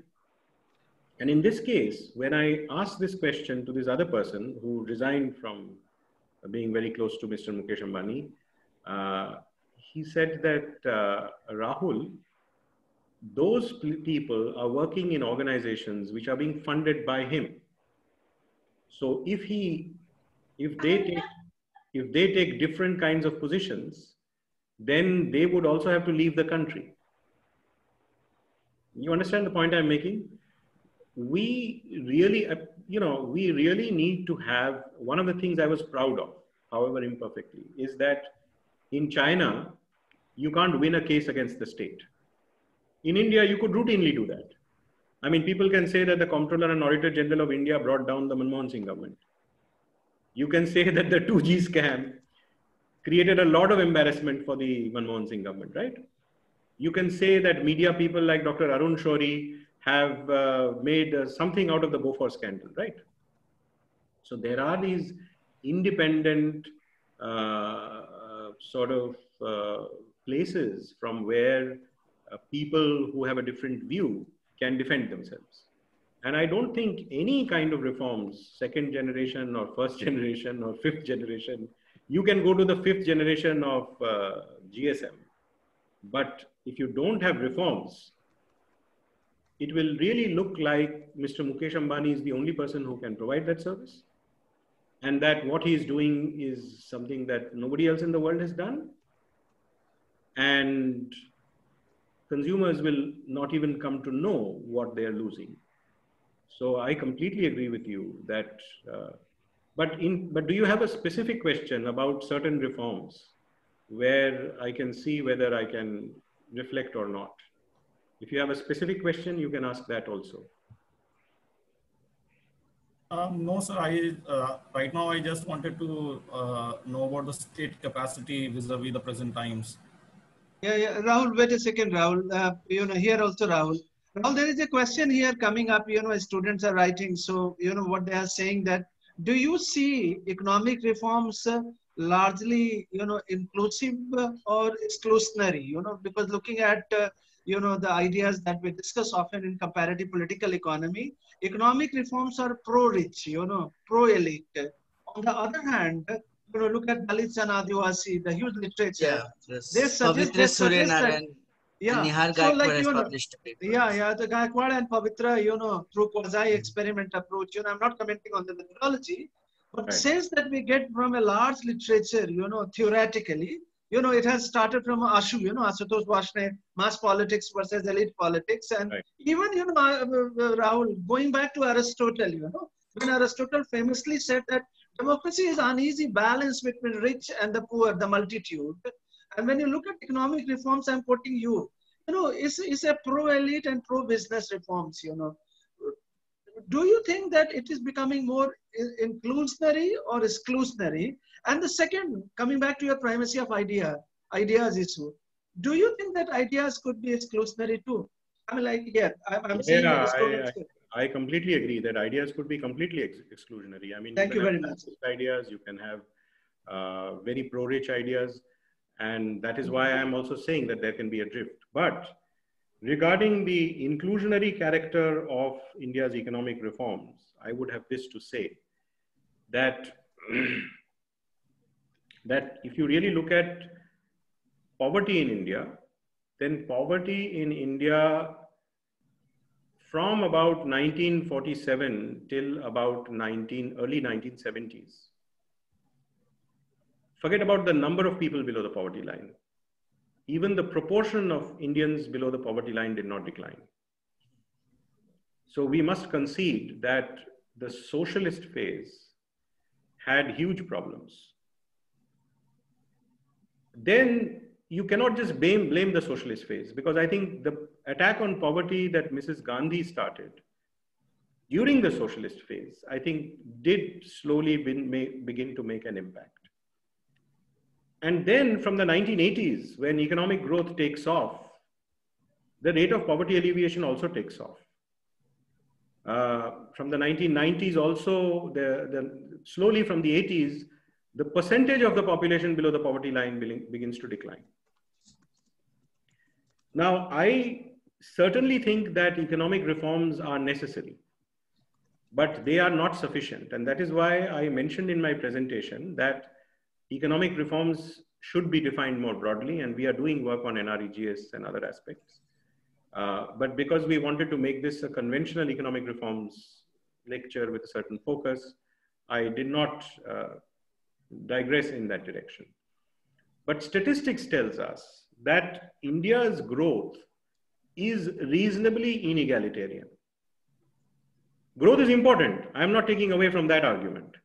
and in this case, when I asked this question to this other person who resigned from being very close to Mr. Mukesh Ambani, uh, he said that uh, Rahul, those people are working in organizations which are being funded by him. So if he, if they take, if they take different kinds of positions, then they would also have to leave the country. You understand the point I'm making? We really, uh, you know, we really need to have one of the things I was proud of, however imperfectly, is that in China, you can't win a case against the state. In India, you could routinely do that. I mean, people can say that the Comptroller and Auditor General of India brought down the Manmohan Singh government. You can say that the 2G scam created a lot of embarrassment for the Manmohan Singh government, right? You can say that media people like Dr. Arun Shourie have uh, made uh, something out of the Bofors scandal, right? So there are these independent uh, sort of uh, places from where uh, people who have a different view can defend themselves. And I don't think any kind of reforms, second generation or first generation or fifth generation, you can go to the fifth generation of uh, GSM. But if you don't have reforms, it will really look like Mr. Mukesh Ambani is the only person who can provide that service. And that what he is doing is something that nobody else in the world has done. And consumers will not even come to know what they are losing. So I completely agree with you that, uh, but in, but do you have a specific question about certain reforms where I can see whether I can reflect or not? If you have a specific question, you can ask that also. Um, no, sir. I uh, right now I just wanted to uh, know about the state capacity vis-a-vis the present times. Yeah, yeah. Rahul, wait a second, Rahul. Uh, you know, here also, Rahul. Rahul, there is a question here coming up. You know, students are writing. So, you know, what they are saying that do you see economic reforms uh, largely, you know, inclusive or exclusionary? You know, because looking at uh, you know, the ideas that we discuss often in comparative political economy, economic reforms are pro-rich, you know, pro-elite. On the other hand, you know, look at Dalits and Adivasi, the huge literature. Yeah, yes. They suggest, they suggest that, yeah. Nihar so like, you know. Yeah, yeah, the Gaikwad and Pavitra, you know, through quasi-experiment approach, you know, I'm not commenting on the methodology, sense that we get from a large literature, you know, theoretically, you know, it has started from Ashu, you know, Ashutosh Varshney, mass politics versus elite politics. And Right. even, you know, uh, uh, Rahul, going back to Aristotle, you know, when Aristotle famously said that democracy is an uneasy balance between rich and the poor, the multitude. And when you look at economic reforms, I'm quoting you, you know, it's, it's a pro-elite and pro-business reforms, you know. Do you think that it is becoming more i- inclusionary or exclusionary? And the second, coming back to your primacy of idea, ideas issue, do you think that ideas could be exclusionary too? I mean, like, yeah, I'm, I'm saying Yeah, I- it's- I completely agree that ideas could be completely ex- exclusionary. I mean, Thank you can very much. Ideas, you can have uh, very pro-rich ideas, and that is why I'm also saying that there can be a drift. But regarding the inclusionary character of India's economic reforms, I would have this to say that that if you really look at poverty in India, then poverty in India from about 1947 till about 19 early 1970s forget about the number of people below the poverty line even the proportion of indians below the poverty line did not decline so we must concede that the socialist phase had huge problems then you cannot just blame, blame the socialist phase because I think the attack on poverty that Mrs. Gandhi started during the socialist phase, I think did slowly begin to make an impact. And then from the 1980s, when economic growth takes off, the rate of poverty alleviation also takes off. Uh, from the 1990s, also, the, the, slowly from the 80s, the percentage of the population below the poverty line begins to decline. Now, I certainly think that economic reforms are necessary, but they are not sufficient. And that is why I mentioned in my presentation that economic reforms should be defined more broadly, and we are doing work on NREGS and other aspects. Uh, but because we wanted to make this a conventional economic reforms lecture with a certain focus, I did not uh, digress in that direction. But statistics tells us that India's growth is reasonably inegalitarian. Growth is important. I am not taking away from that argument.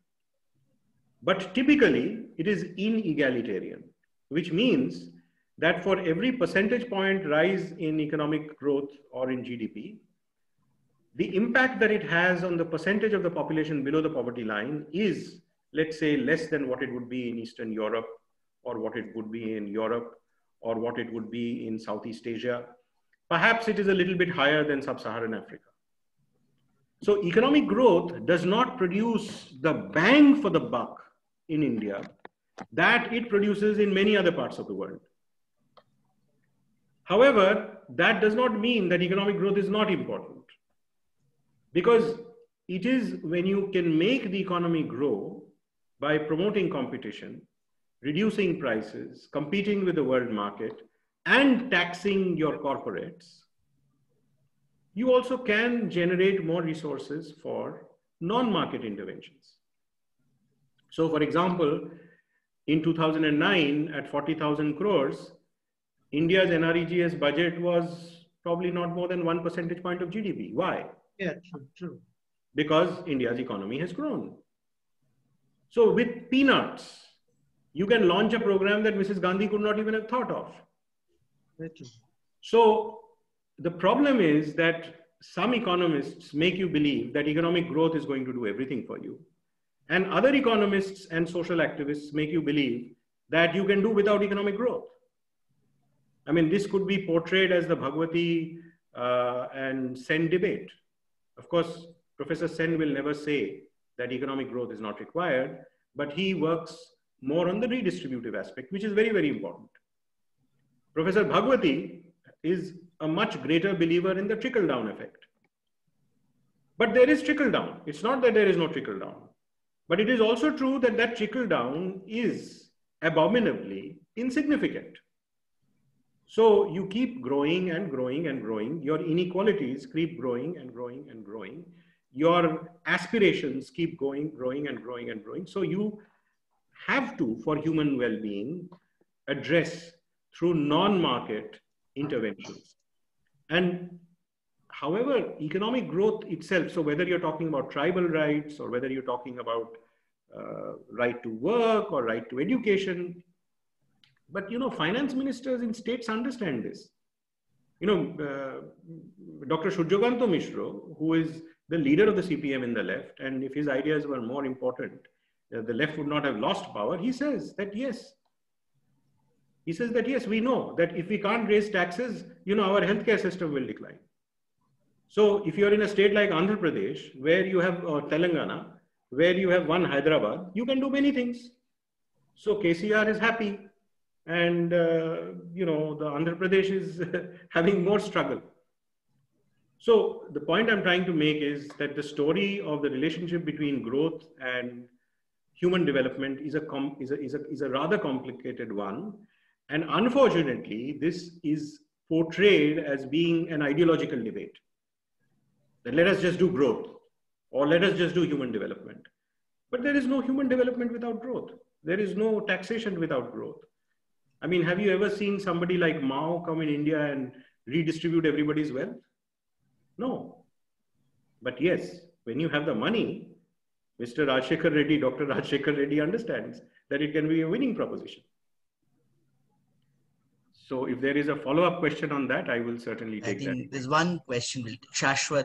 But typically, it is inegalitarian, which means that for every percentage point rise in economic growth or in GDP, the impact that it has on the percentage of the population below the poverty line is, let's say, less than what it would be in Eastern Europe or what it would be in Europe or what it would be in Southeast Asia. Perhaps it is a little bit higher than sub-Saharan Africa. So economic growth does not produce the bang for the buck in India that it produces in many other parts of the world. However, that does not mean that economic growth is not important. Because it is when you can make the economy grow by promoting competition, reducing prices, competing with the world market, and taxing your corporates, you also can generate more resources for non-market interventions. So for example, in 2009 at 40,000 crores, India's NREGS budget was probably not more than one percentage point of GDP. Why? Yeah, true, true. Because India's economy has grown. So with peanuts, you can launch a program that Mrs. Gandhi could not even have thought of. So the problem is that some economists make you believe that economic growth is going to do everything for you. And other economists and social activists make you believe that you can do without economic growth. I mean, this could be portrayed as the Bhagwati uh, and Sen debate. Of course, Professor Sen will never say that economic growth is not required, but he works more on the redistributive aspect, which is very, very important. Professor Bhagwati is a much greater believer in the trickle down effect. But there is trickle down. It's not that there is no trickle down. But it is also true that that trickle down is abominably insignificant. So you keep growing and growing and growing. Your inequalities keep growing and growing and growing. Your aspirations keep going, growing and growing and growing. So you have to, for human well-being, address through non-market interventions. And however, economic growth itself, so whether you're talking about tribal rights or whether you're talking about uh, right to work or right to education, but you know, finance ministers in states understand this. You know, uh, Dr. Surjya Kanta Mishra, who is the leader of the CPM in the left, and if his ideas were more important, uh, the left would not have lost power. He says that yes, he says that yes, we know that if we can't raise taxes, you know, our healthcare system will decline. So if you're in a state like Andhra Pradesh, where you have uh, Telangana, where you have one Hyderabad, you can do many things. So KCR is happy, and uh, you know the Andhra Pradesh is having more struggle. So the point I'm trying to make is that the story of the relationship between growth and human development is a, is a, is a, is a rather complicated one and unfortunately, this is portrayed as being an ideological debate. That let us just do growth or let us just do human development. But there is no human development without growth. There is no taxation without growth. I mean, have you ever seen somebody like Mao come in India and redistribute everybody's wealth? No. But yes, when you have the money, Mr. Rajshekhar Reddy, Dr. Rajshekhar Reddy understands that it can be a winning proposition. So if there is a follow-up question on that, I will certainly take I think that. there's one question. Shashwat.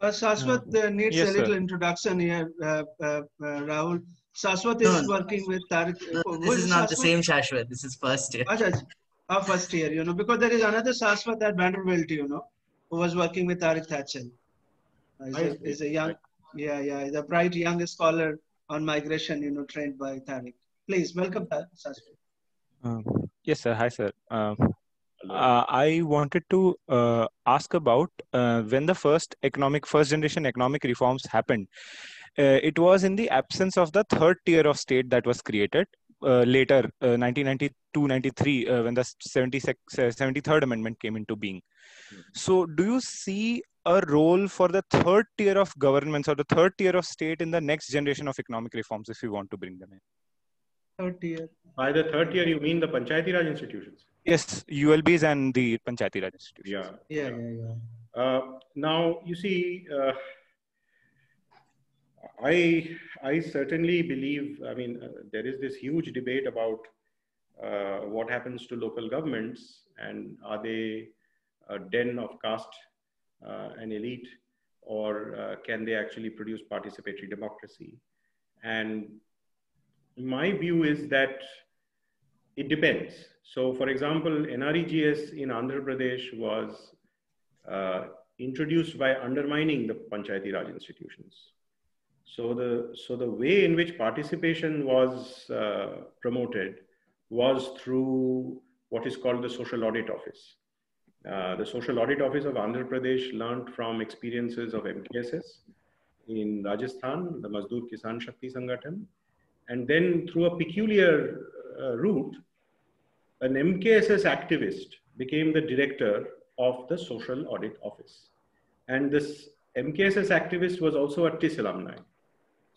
Uh, Saswat uh, needs yes, a little sir. introduction here, uh, uh, uh, Rahul. Saswat No, is no. working with Tariq. No, this is not the same Shashwat. This is first year. Acha, acha. First year, you know, because there is another Saswat at Vanderbilt, you know, who was working with Tariq Thachil. Uh, he's, I a, see. he's a young, yeah, yeah, he's a bright young scholar on migration, you know, trained by Tariq. Please welcome Saswat. Um, yes, sir. Hi, sir. Um, uh, I wanted to uh, ask about uh, when the first economic, first generation economic reforms happened. Uh, it was in the absence of the third tier of state that was created uh, later, 1992-93, uh, when the 76, 73rd Amendment came into being. Mhm. So, do you see a role for the third tier of governments or the third tier of state in the next generation of economic reforms, if you want to bring them in? Third tier. By the third tier, you mean the Panchayati Raj institutions? Yes, ULBs and the Panchayati Raj institutions. Yeah. Yeah, yeah, yeah. Uh, now, you see, uh, I, I certainly believe, I mean, uh, there is this huge debate about uh, what happens to local governments and are they a den of caste uh, and elite or uh, can they actually produce participatory democracy? And my view is that it depends. So, for example, NREGS in Andhra Pradesh was uh, introduced by undermining the Panchayati Raj institutions. So the, so the way in which participation was uh, promoted was through what is called the Social Audit Office. Uh, the Social Audit Office of Andhra Pradesh learned from experiences of MKSS in Rajasthan, the Mazdoor Kisan Shakti Sangathan, and then through a peculiar uh, route, an MKSS activist became the director of the Social Audit Office. And this MKSS activist was also a TISS alumni.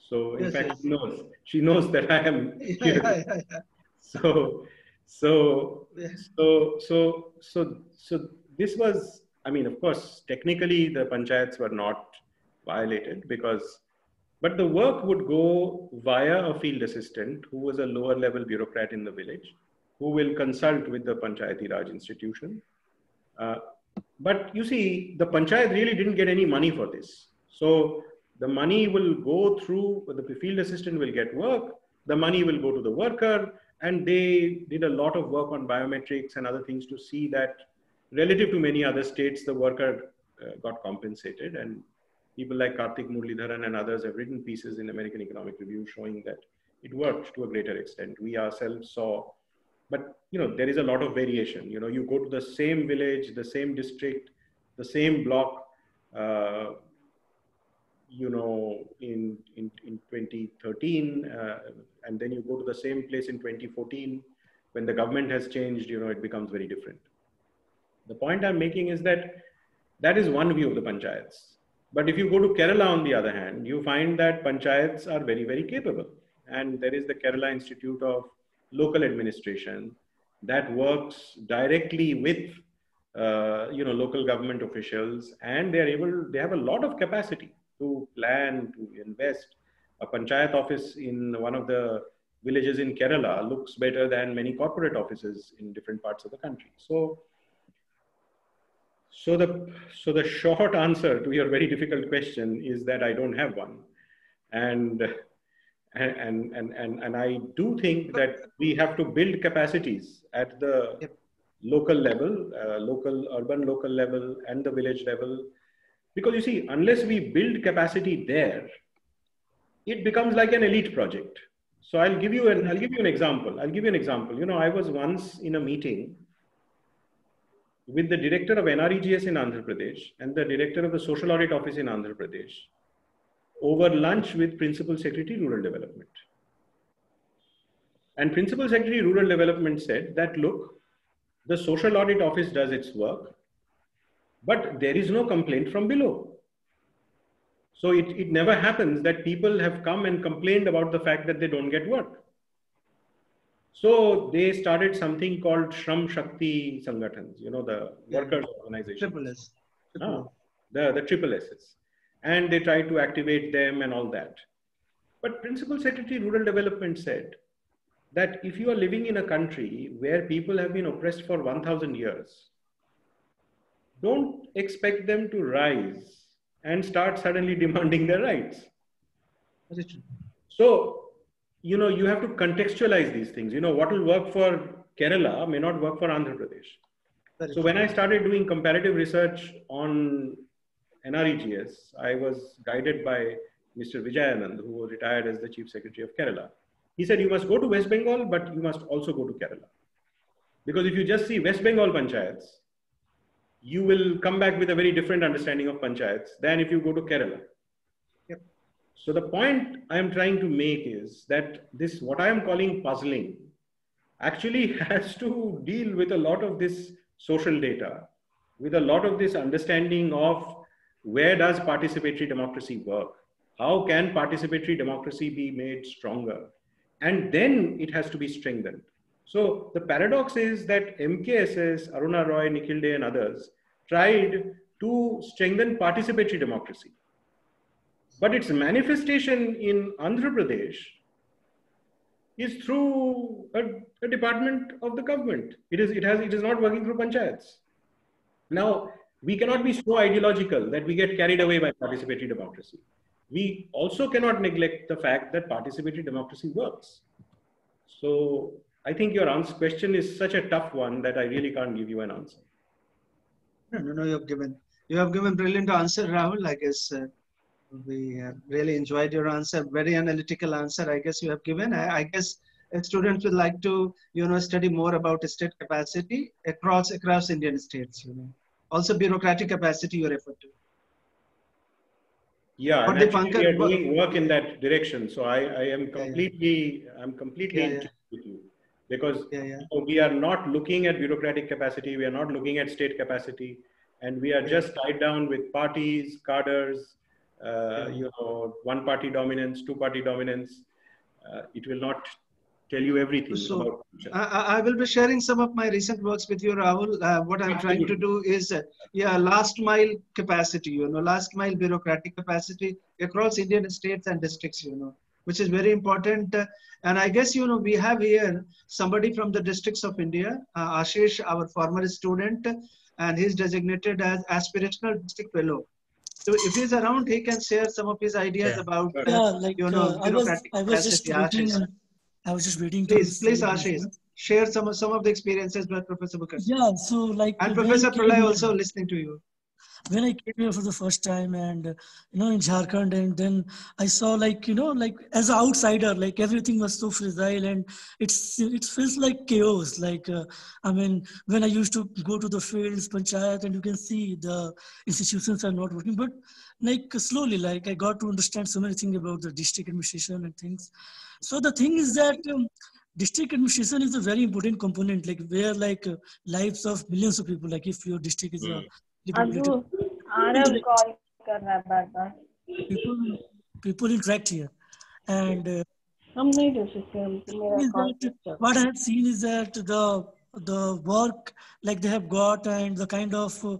So in Yes, fact, yes. she knows, she knows that I am here. yeah, yeah, yeah. So, so, so, so, so, so this was, I mean, of course, technically the panchayats were not violated because, but the work would go via a field assistant who was a lower level bureaucrat in the village, who will consult with the Panchayati Raj institution. Uh, but you see, the panchayat really didn't get any money for this. So the money will go through, the field assistant will get work, the money will go to the worker, and they did a lot of work on biometrics and other things to see that relative to many other states, the worker uh, got compensated. And people like Karthik Muralidharan and others have written pieces in American Economic Review showing that it worked to a greater extent. We ourselves saw, but you know, there is a lot of variation. You know, you go to the same village, the same district, the same block, uh, you know, in, in, in 2013, uh, and then you go to the same place in 2014, when the government has changed, you know, it becomes very different. The point I'm making is that that is one view of the panchayats. But if you go to Kerala, on the other hand, you find that panchayats are very, very capable. And there is the Kerala Institute of Local Administration that works directly with, uh, you know, local government officials, and they are able, they have a lot of capacity to plan, to invest. A panchayat office in one of the villages in Kerala looks better than many corporate offices in different parts of the country. So, so the so the short answer to your very difficult question is that I don't have one, and and and and and I do think that we have to build capacities at the Yep. local level, uh, local urban local level, and the village level, because you see, unless we build capacity there, it becomes like an elite project. So I'll give you an I'll give you an example. I'll give you an example. You know, I was once in a meeting with the director of NREGS in Andhra Pradesh and the director of the Social Audit Office in Andhra Pradesh over lunch with Principal Secretary Rural Development. And Principal Secretary Rural Development said that look, the Social Audit Office does its work, but there is no complaint from below. So it, it never happens that people have come and complained about the fact that they don't get work. So they started something called Shram Shakti Sangatans, you know, the Yeah. workers organization. Triple S. Ah, Triple the, the triple S's. And they tried to activate them and all that. But Principal Secretary Rural Development said that if you are living in a country where people have been oppressed for 1,000 years, don't expect them to rise and start suddenly demanding their rights. So, you know, you have to contextualize these things. You know, what will work for Kerala may not work for Andhra Pradesh. So when I started doing comparative research on NREGS, I was guided by Mr. Vijayanand, who was retired as the Chief Secretary of Kerala. He said, you must go to West Bengal, but you must also go to Kerala. Because if you just see West Bengal panchayats, you will come back with a very different understanding of panchayats than if you go to Kerala. So the point I am trying to make is that this, what I am calling puzzling, actually has to deal with a lot of this social data, with a lot of this understanding of where does participatory democracy work? How can participatory democracy be made stronger? And then it has to be strengthened. So the paradox is that MKSS, Aruna Roy, Nikhil and others tried to strengthen participatory democracy. But its manifestation in Andhra Pradesh is through a, a, department of the government. It is, it, has, it is not working through panchayats. Now, we cannot be so ideological that we get carried away by participatory democracy. We also cannot neglect the fact that participatory democracy works. So I think your answer question is such a tough one that I really can't give you an answer. No, no, no, you have given you have given brilliant answer, Rahul. I guess uh, we really enjoyed your answer. Very analytical answer. I guess you have given. I, I guess uh, students would like to you know study more about state capacity across across Indian states. You know, also bureaucratic capacity you refer to. Yeah, but and we are doing work in that direction. So I, I am completely, yeah, yeah. I'm completely yeah, with you because you know, we are not looking at bureaucratic capacity. We are not looking at state capacity, and we are just tied down with parties, cadres, uh, you know, one party dominance, two party dominance. Uh, it will not tell you everything so I, I, will be sharing some of my recent works with you rahul. Uh, what i'm trying to do is uh, yeah last mile capacity you know last mile bureaucratic capacity across indian states and districts you know which is very important. Uh, and i guess you know we have here somebody from the districts of india uh, ashish our former student and he's designated as aspirational district fellow so if he's around, he can share some of his ideas yeah. about uh, yeah, like you know, I was, I was just reading, I was just waiting. Please, please, Ashish, share some of some of the experiences with Professor Mukherji. Yeah, so like and Professor Pralay also listening to you. When I came here for the first time, and you know, in Jharkhand, and then I saw like you know, like as an outsider, like everything was so fragile, and it's it feels like chaos. Like uh, I mean, when I used to go to the fields, panchayat, and you can see the institutions are not working, but like slowly, like I got to understand so many things about the district administration and things. So the thing is that um, district administration is a very important component, like where like uh, lives of millions of people, like if your district is a people, people interact here. And uh, what I have seen is that the the work like they have got and the kind of uh,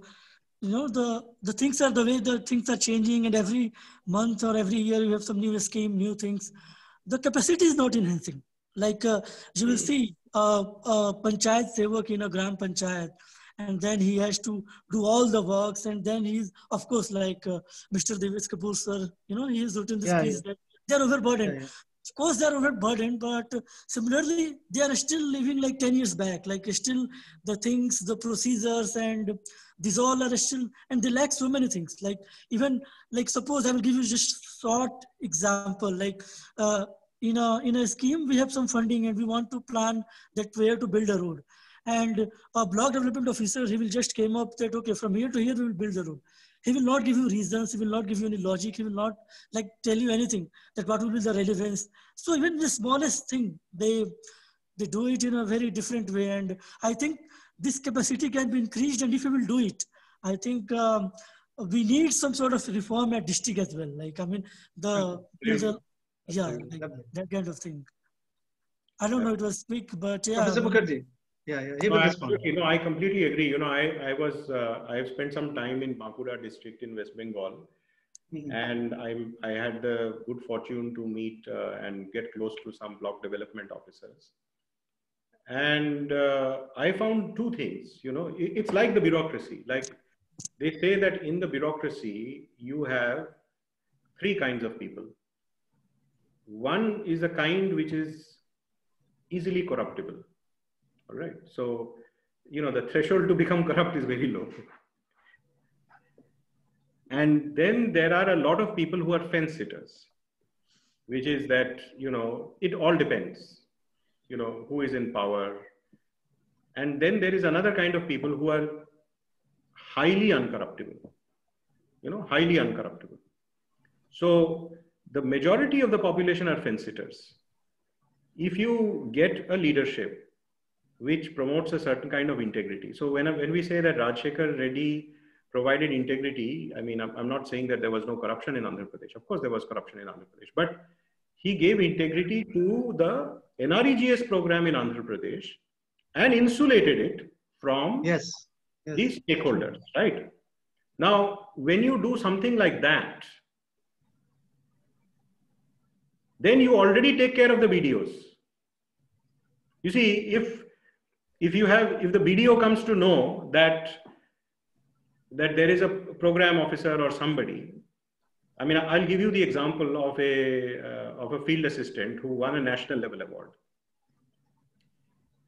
you know the the things are the way the things are changing and every month or every year you have some new scheme new things the capacity is not enhancing. Like uh, you will see uh, a panchayat sevak in a gram panchayat, and then he has to do all the works, and then he's of course like uh, Mr. Devesh Kapur sir, you know, he has written this Yeah, piece yeah. that they're overburdened. Yeah, yeah. Of course, they're overburdened, but similarly, they are still living like 10 years back. Like still the things, the procedures, and these all are still, and they lack so many things. Like even like suppose I will give you just short example. Like uh, in a in a scheme, we have some funding and we want to plan that where to build a road. And a block development officer, he will just came up that okay, from here to here we will build the road. He will not give you reasons. He will not give you any logic. He will not like tell you anything that what will be the relevance. So even the smallest thing, they they do it in a very different way. And I think this capacity can be increased. And if we will do it, I think um, we need some sort of reform at district as well. Like I mean, the a- yeah, like that kind of thing. I don't know. It was quick, but yeah. Professor Mukherji. Yeah, yeah. He No, absolutely. No, I completely agree. You know, I, I was, uh, I have spent some time in Bankura district in West Bengal. Mhm. And I'm, I had the good fortune to meet uh, and get close to some block development officers. And uh, I found two things, you know, it- it's like the bureaucracy. Like they say that in the bureaucracy, you have three kinds of people. One is a kind which is easily corruptible. All right. So, you know, the threshold to become corrupt is very low. And then there are a lot of people who are fence sitters, which is that, you know, it all depends, you know, who is in power. And then there is another kind of people who are highly uncorruptible, you know, highly uncorruptible. So the majority of the population are fence sitters. If you get a leadership which promotes a certain kind of integrity. So when, when we say that Rajshekhar Reddy provided integrity, I mean, I'm, I'm not saying that there was no corruption in Andhra Pradesh. Of course, there was corruption in Andhra Pradesh, but he gave integrity to the NREGS program in Andhra Pradesh and insulated it from yes, yes. these stakeholders, right? Now, when you do something like that, then you already take care of the videos. You see, if if you have if the BDO comes to know that that there is a program officer or somebody i mean i'll give you the example of a uh, of a field assistant who won a national level award.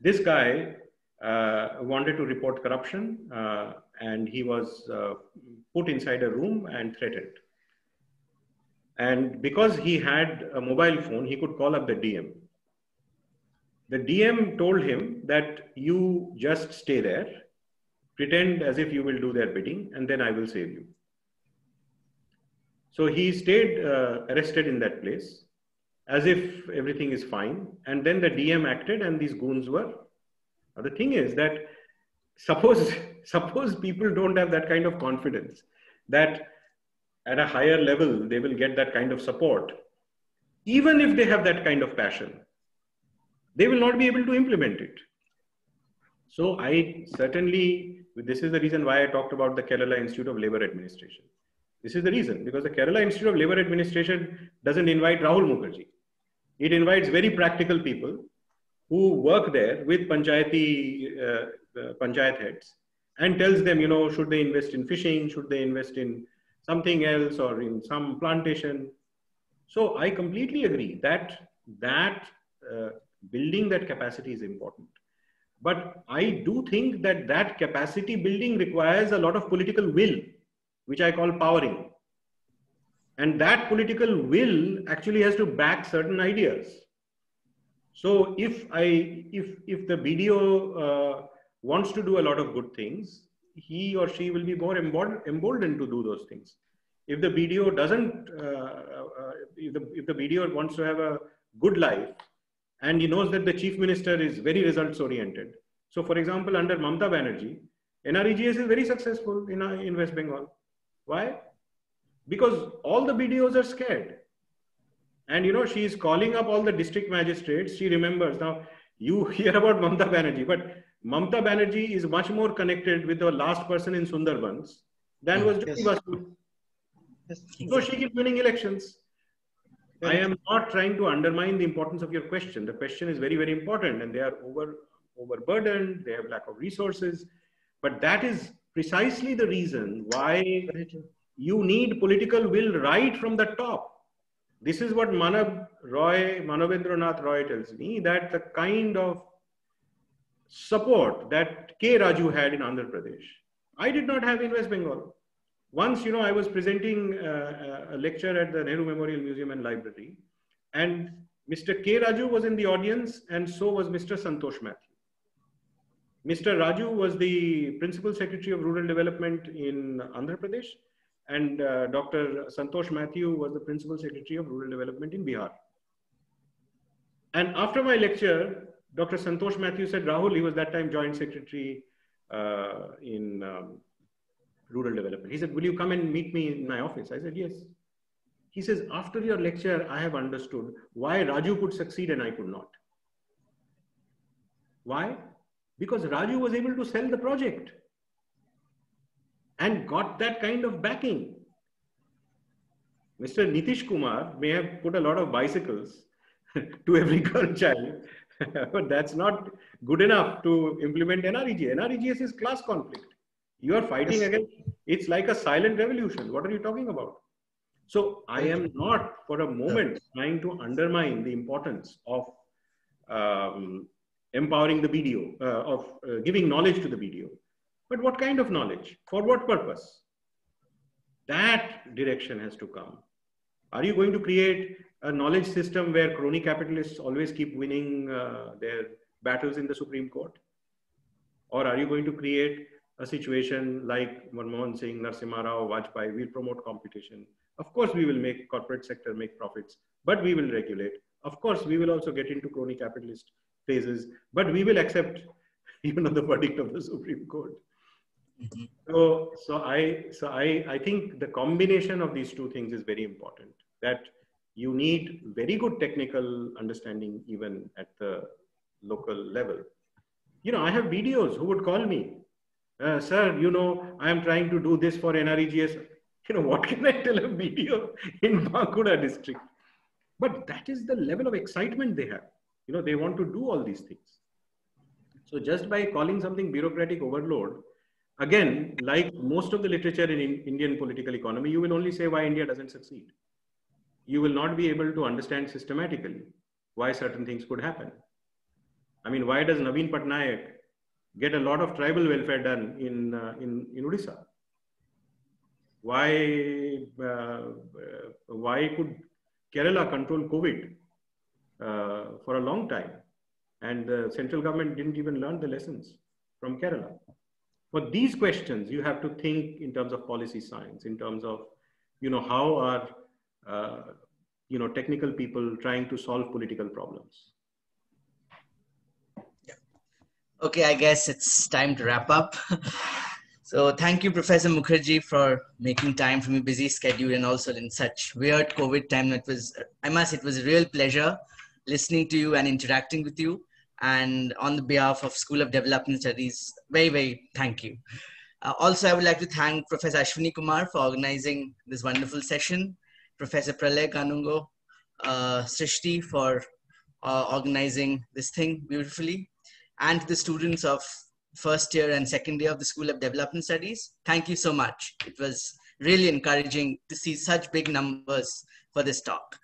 This guy uh, wanted to report corruption uh, and he was uh, put inside a room and threatened. And because he had a mobile phone he could call up the dm the dm told him that you just stay there pretend as if you will do their bidding and then I will save you. So he stayed uh, arrested in that place as if everything is fine. And then the DM acted and these goons were. Now the thing is that suppose, suppose people don't have that kind of confidence that at a higher level they will get that kind of support. Even if they have that kind of passion, they will not be able to implement it. So I certainly this is the reason why I talked about the Kerala Institute of Labor Administration. This is the reason because the Kerala Institute of Labor Administration doesn't invite Rahul Mukherji. It invites very practical people who work there with panchayati, uh, uh, panchayat heads and tells them, you know, should they invest in fishing? Should they invest in something else or in some plantation? So I completely agree that that uh, building that capacity is important. But I do think that that capacity building requires a lot of political will, which I call powering. And that political will actually has to back certain ideas. So if I, if, if the BDO uh, wants to do a lot of good things, he or she will be more emboldened to do those things. If the BDO doesn't, uh, uh, if, the, if the BDO wants to have a good life, and he knows that the chief minister is very results oriented. So for example, under Mamta Banerjee, NREGS is very successful in, uh, in West Bengal. Why? Because all the BDOs are scared. And you know, she is calling up all the district magistrates. She remembers. Now, you hear about Mamta Banerjee, but Mamta Banerjee is much more connected with the last person in Sundarbans than was Jyoti yes. Yes. So she keeps winning elections. I am not trying to undermine the importance of your question. The question is very, very important, and they are over overburdened, they have lack of resources. But that is precisely the reason why you need political will right from the top. This is what Manav Roy, Manavendranath Roy tells me that the kind of support that K. Raju had in Andhra Pradesh, I did not have in West Bengal. Once, you know, I was presenting uh, a lecture at the Nehru Memorial Museum and Library, and Mr. K. Raju was in the audience, and so was Mr. Santosh Mathew. Mr. Raju was the Principal Secretary of Rural Development in Andhra Pradesh, and uh, Dr. Santosh Mathew was the Principal Secretary of Rural Development in Bihar. And after my lecture, Dr. Santosh Mathew said, Rahul, he was that time Joint Secretary uh, in um, Rural Development. He said, Will you come and meet me in my office? I said, Yes. He says, After your lecture, I have understood why Raju could succeed and I could not. Why? because Raju was able to sell the project and got that kind of backing. Mr. Nitish Kumar may have put a lot of bicycles to every girl child, but that's not good enough to implement NREG. NREGS is class conflict. You are fighting yes. against, it's like a silent revolution. What are you talking about? So I am not for a moment trying to undermine the importance of um, empowering the BDO, uh, of uh, giving knowledge to the BDO. But what kind of knowledge? For what purpose? That direction has to come. Are you going to create a knowledge system where crony capitalists always keep winning uh, their battles in the Supreme Court? Or are you going to create a situation like Manmohan Singh, Narasimha Rao, Vajpayee, we'll promote competition. Of course, we will make corporate sector make profits, but we will regulate. Of course, we will also get into crony capitalist phases, but we will accept even on the verdict of the Supreme Court. Mm-hmm. So, so I, so I, I think the combination of these two things is very important. That you need very good technical understanding even at the local level. You know, I have BDOs who would call me, uh, sir, you know, I am trying to do this for NREGS. You know, what can I tell a BDO in Bankura district? But that is the level of excitement they have. You know, they want to do all these things. So just by calling something bureaucratic overload, again, like most of the literature in Indian political economy, you will only say why India doesn't succeed. You will not be able to understand systematically why certain things could happen. I mean, why does Naveen Patnaik get a lot of tribal welfare done in, uh, in, in Odisha? Why, uh, uh, why could Kerala control COVID uh, for a long time? And the central government didn't even learn the lessons from Kerala. For these questions, you have to think in terms of policy science, in terms of, you know, how are, uh, you know, technical people trying to solve political problems. Okay, I guess it's time to wrap up. so thank you, Professor Mukherji, for making time from your busy schedule and also in such weird COVID time. It was, I must, it was a real pleasure listening to you and interacting with you. And on the behalf of School of Development Studies, very, very thank you. Uh, also, I would like to thank Professor Ashwini Kumar for organizing this wonderful session, Professor Pralay Kanungo, uh, Srishti for uh, organizing this thing beautifully, and the students of first year and second year of the School of Development Studies. Thank you so much. It was really encouraging to see such big numbers for this talk.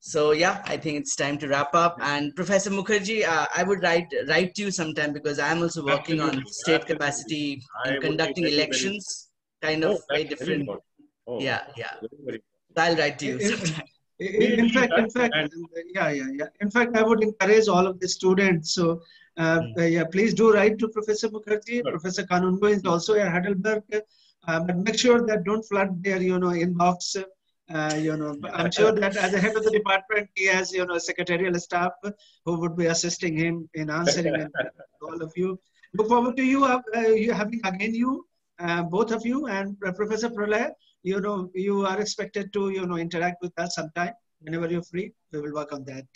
So yeah, I think it's time to wrap up. And Professor Mukherji, uh, I would write write to you sometime because I'm also working Absolutely. on state Absolutely. capacity and conducting elections, very... kind of oh, very different. Oh, yeah, yeah. So I'll write to you sometime. In, in fact, in fact, yeah, yeah, yeah. In fact, I would encourage all of the students. So uh, hmm. uh, yeah, please do write to Professor Mukherji. Sure. Professor Kanungo is also at Heidelberg. Uh, but make sure that don't flood their, you know, inbox. Uh, you know, I'm sure that as a head of the department, he has, you know, secretarial staff who would be assisting him in answering all of you. Look forward to you, uh, you having again you, uh, both of you, and Professor Pralay. You know, you are expected to, you know, interact with us sometime whenever you're free. We will work on that.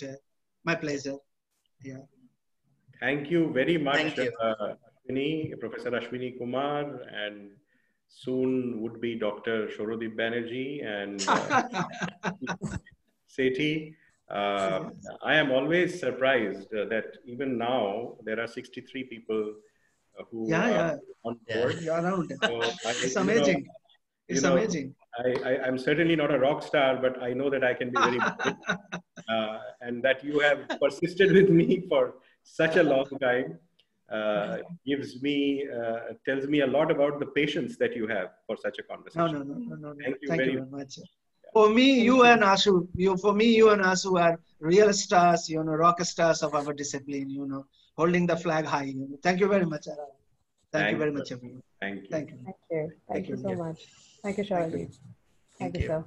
my pleasure. Yeah. Thank you very much, you. Uh, Ashwini, Professor Ashwini Kumar, and soon would be Dr. Shorodip Banerjee and uh, Sethi. Uh, I am always surprised that even now there are 63 people uh, who yeah, are yeah. on board. Yeah, around. So I, it's amazing. Know, it's know, amazing. I, I, am certainly not a rock star, but I know that I can be very uh, and that you have persisted with me for such a long time uh, gives me uh, tells me a lot about the patience that you have for such a conversation. No, no, no, no, no. Thank you, Thank very, you very much. For me, you and Asu, you for me, you and Asu are real stars, you know, rock stars of our discipline, you know, holding the flag high. You know. Thank you very much, Ara. Thank, Thank you very much, everyone. Thank you. Thank you. Thank you. Thank, Thank you so much. Thank you, Sharaji. Thank, Thank you, sir.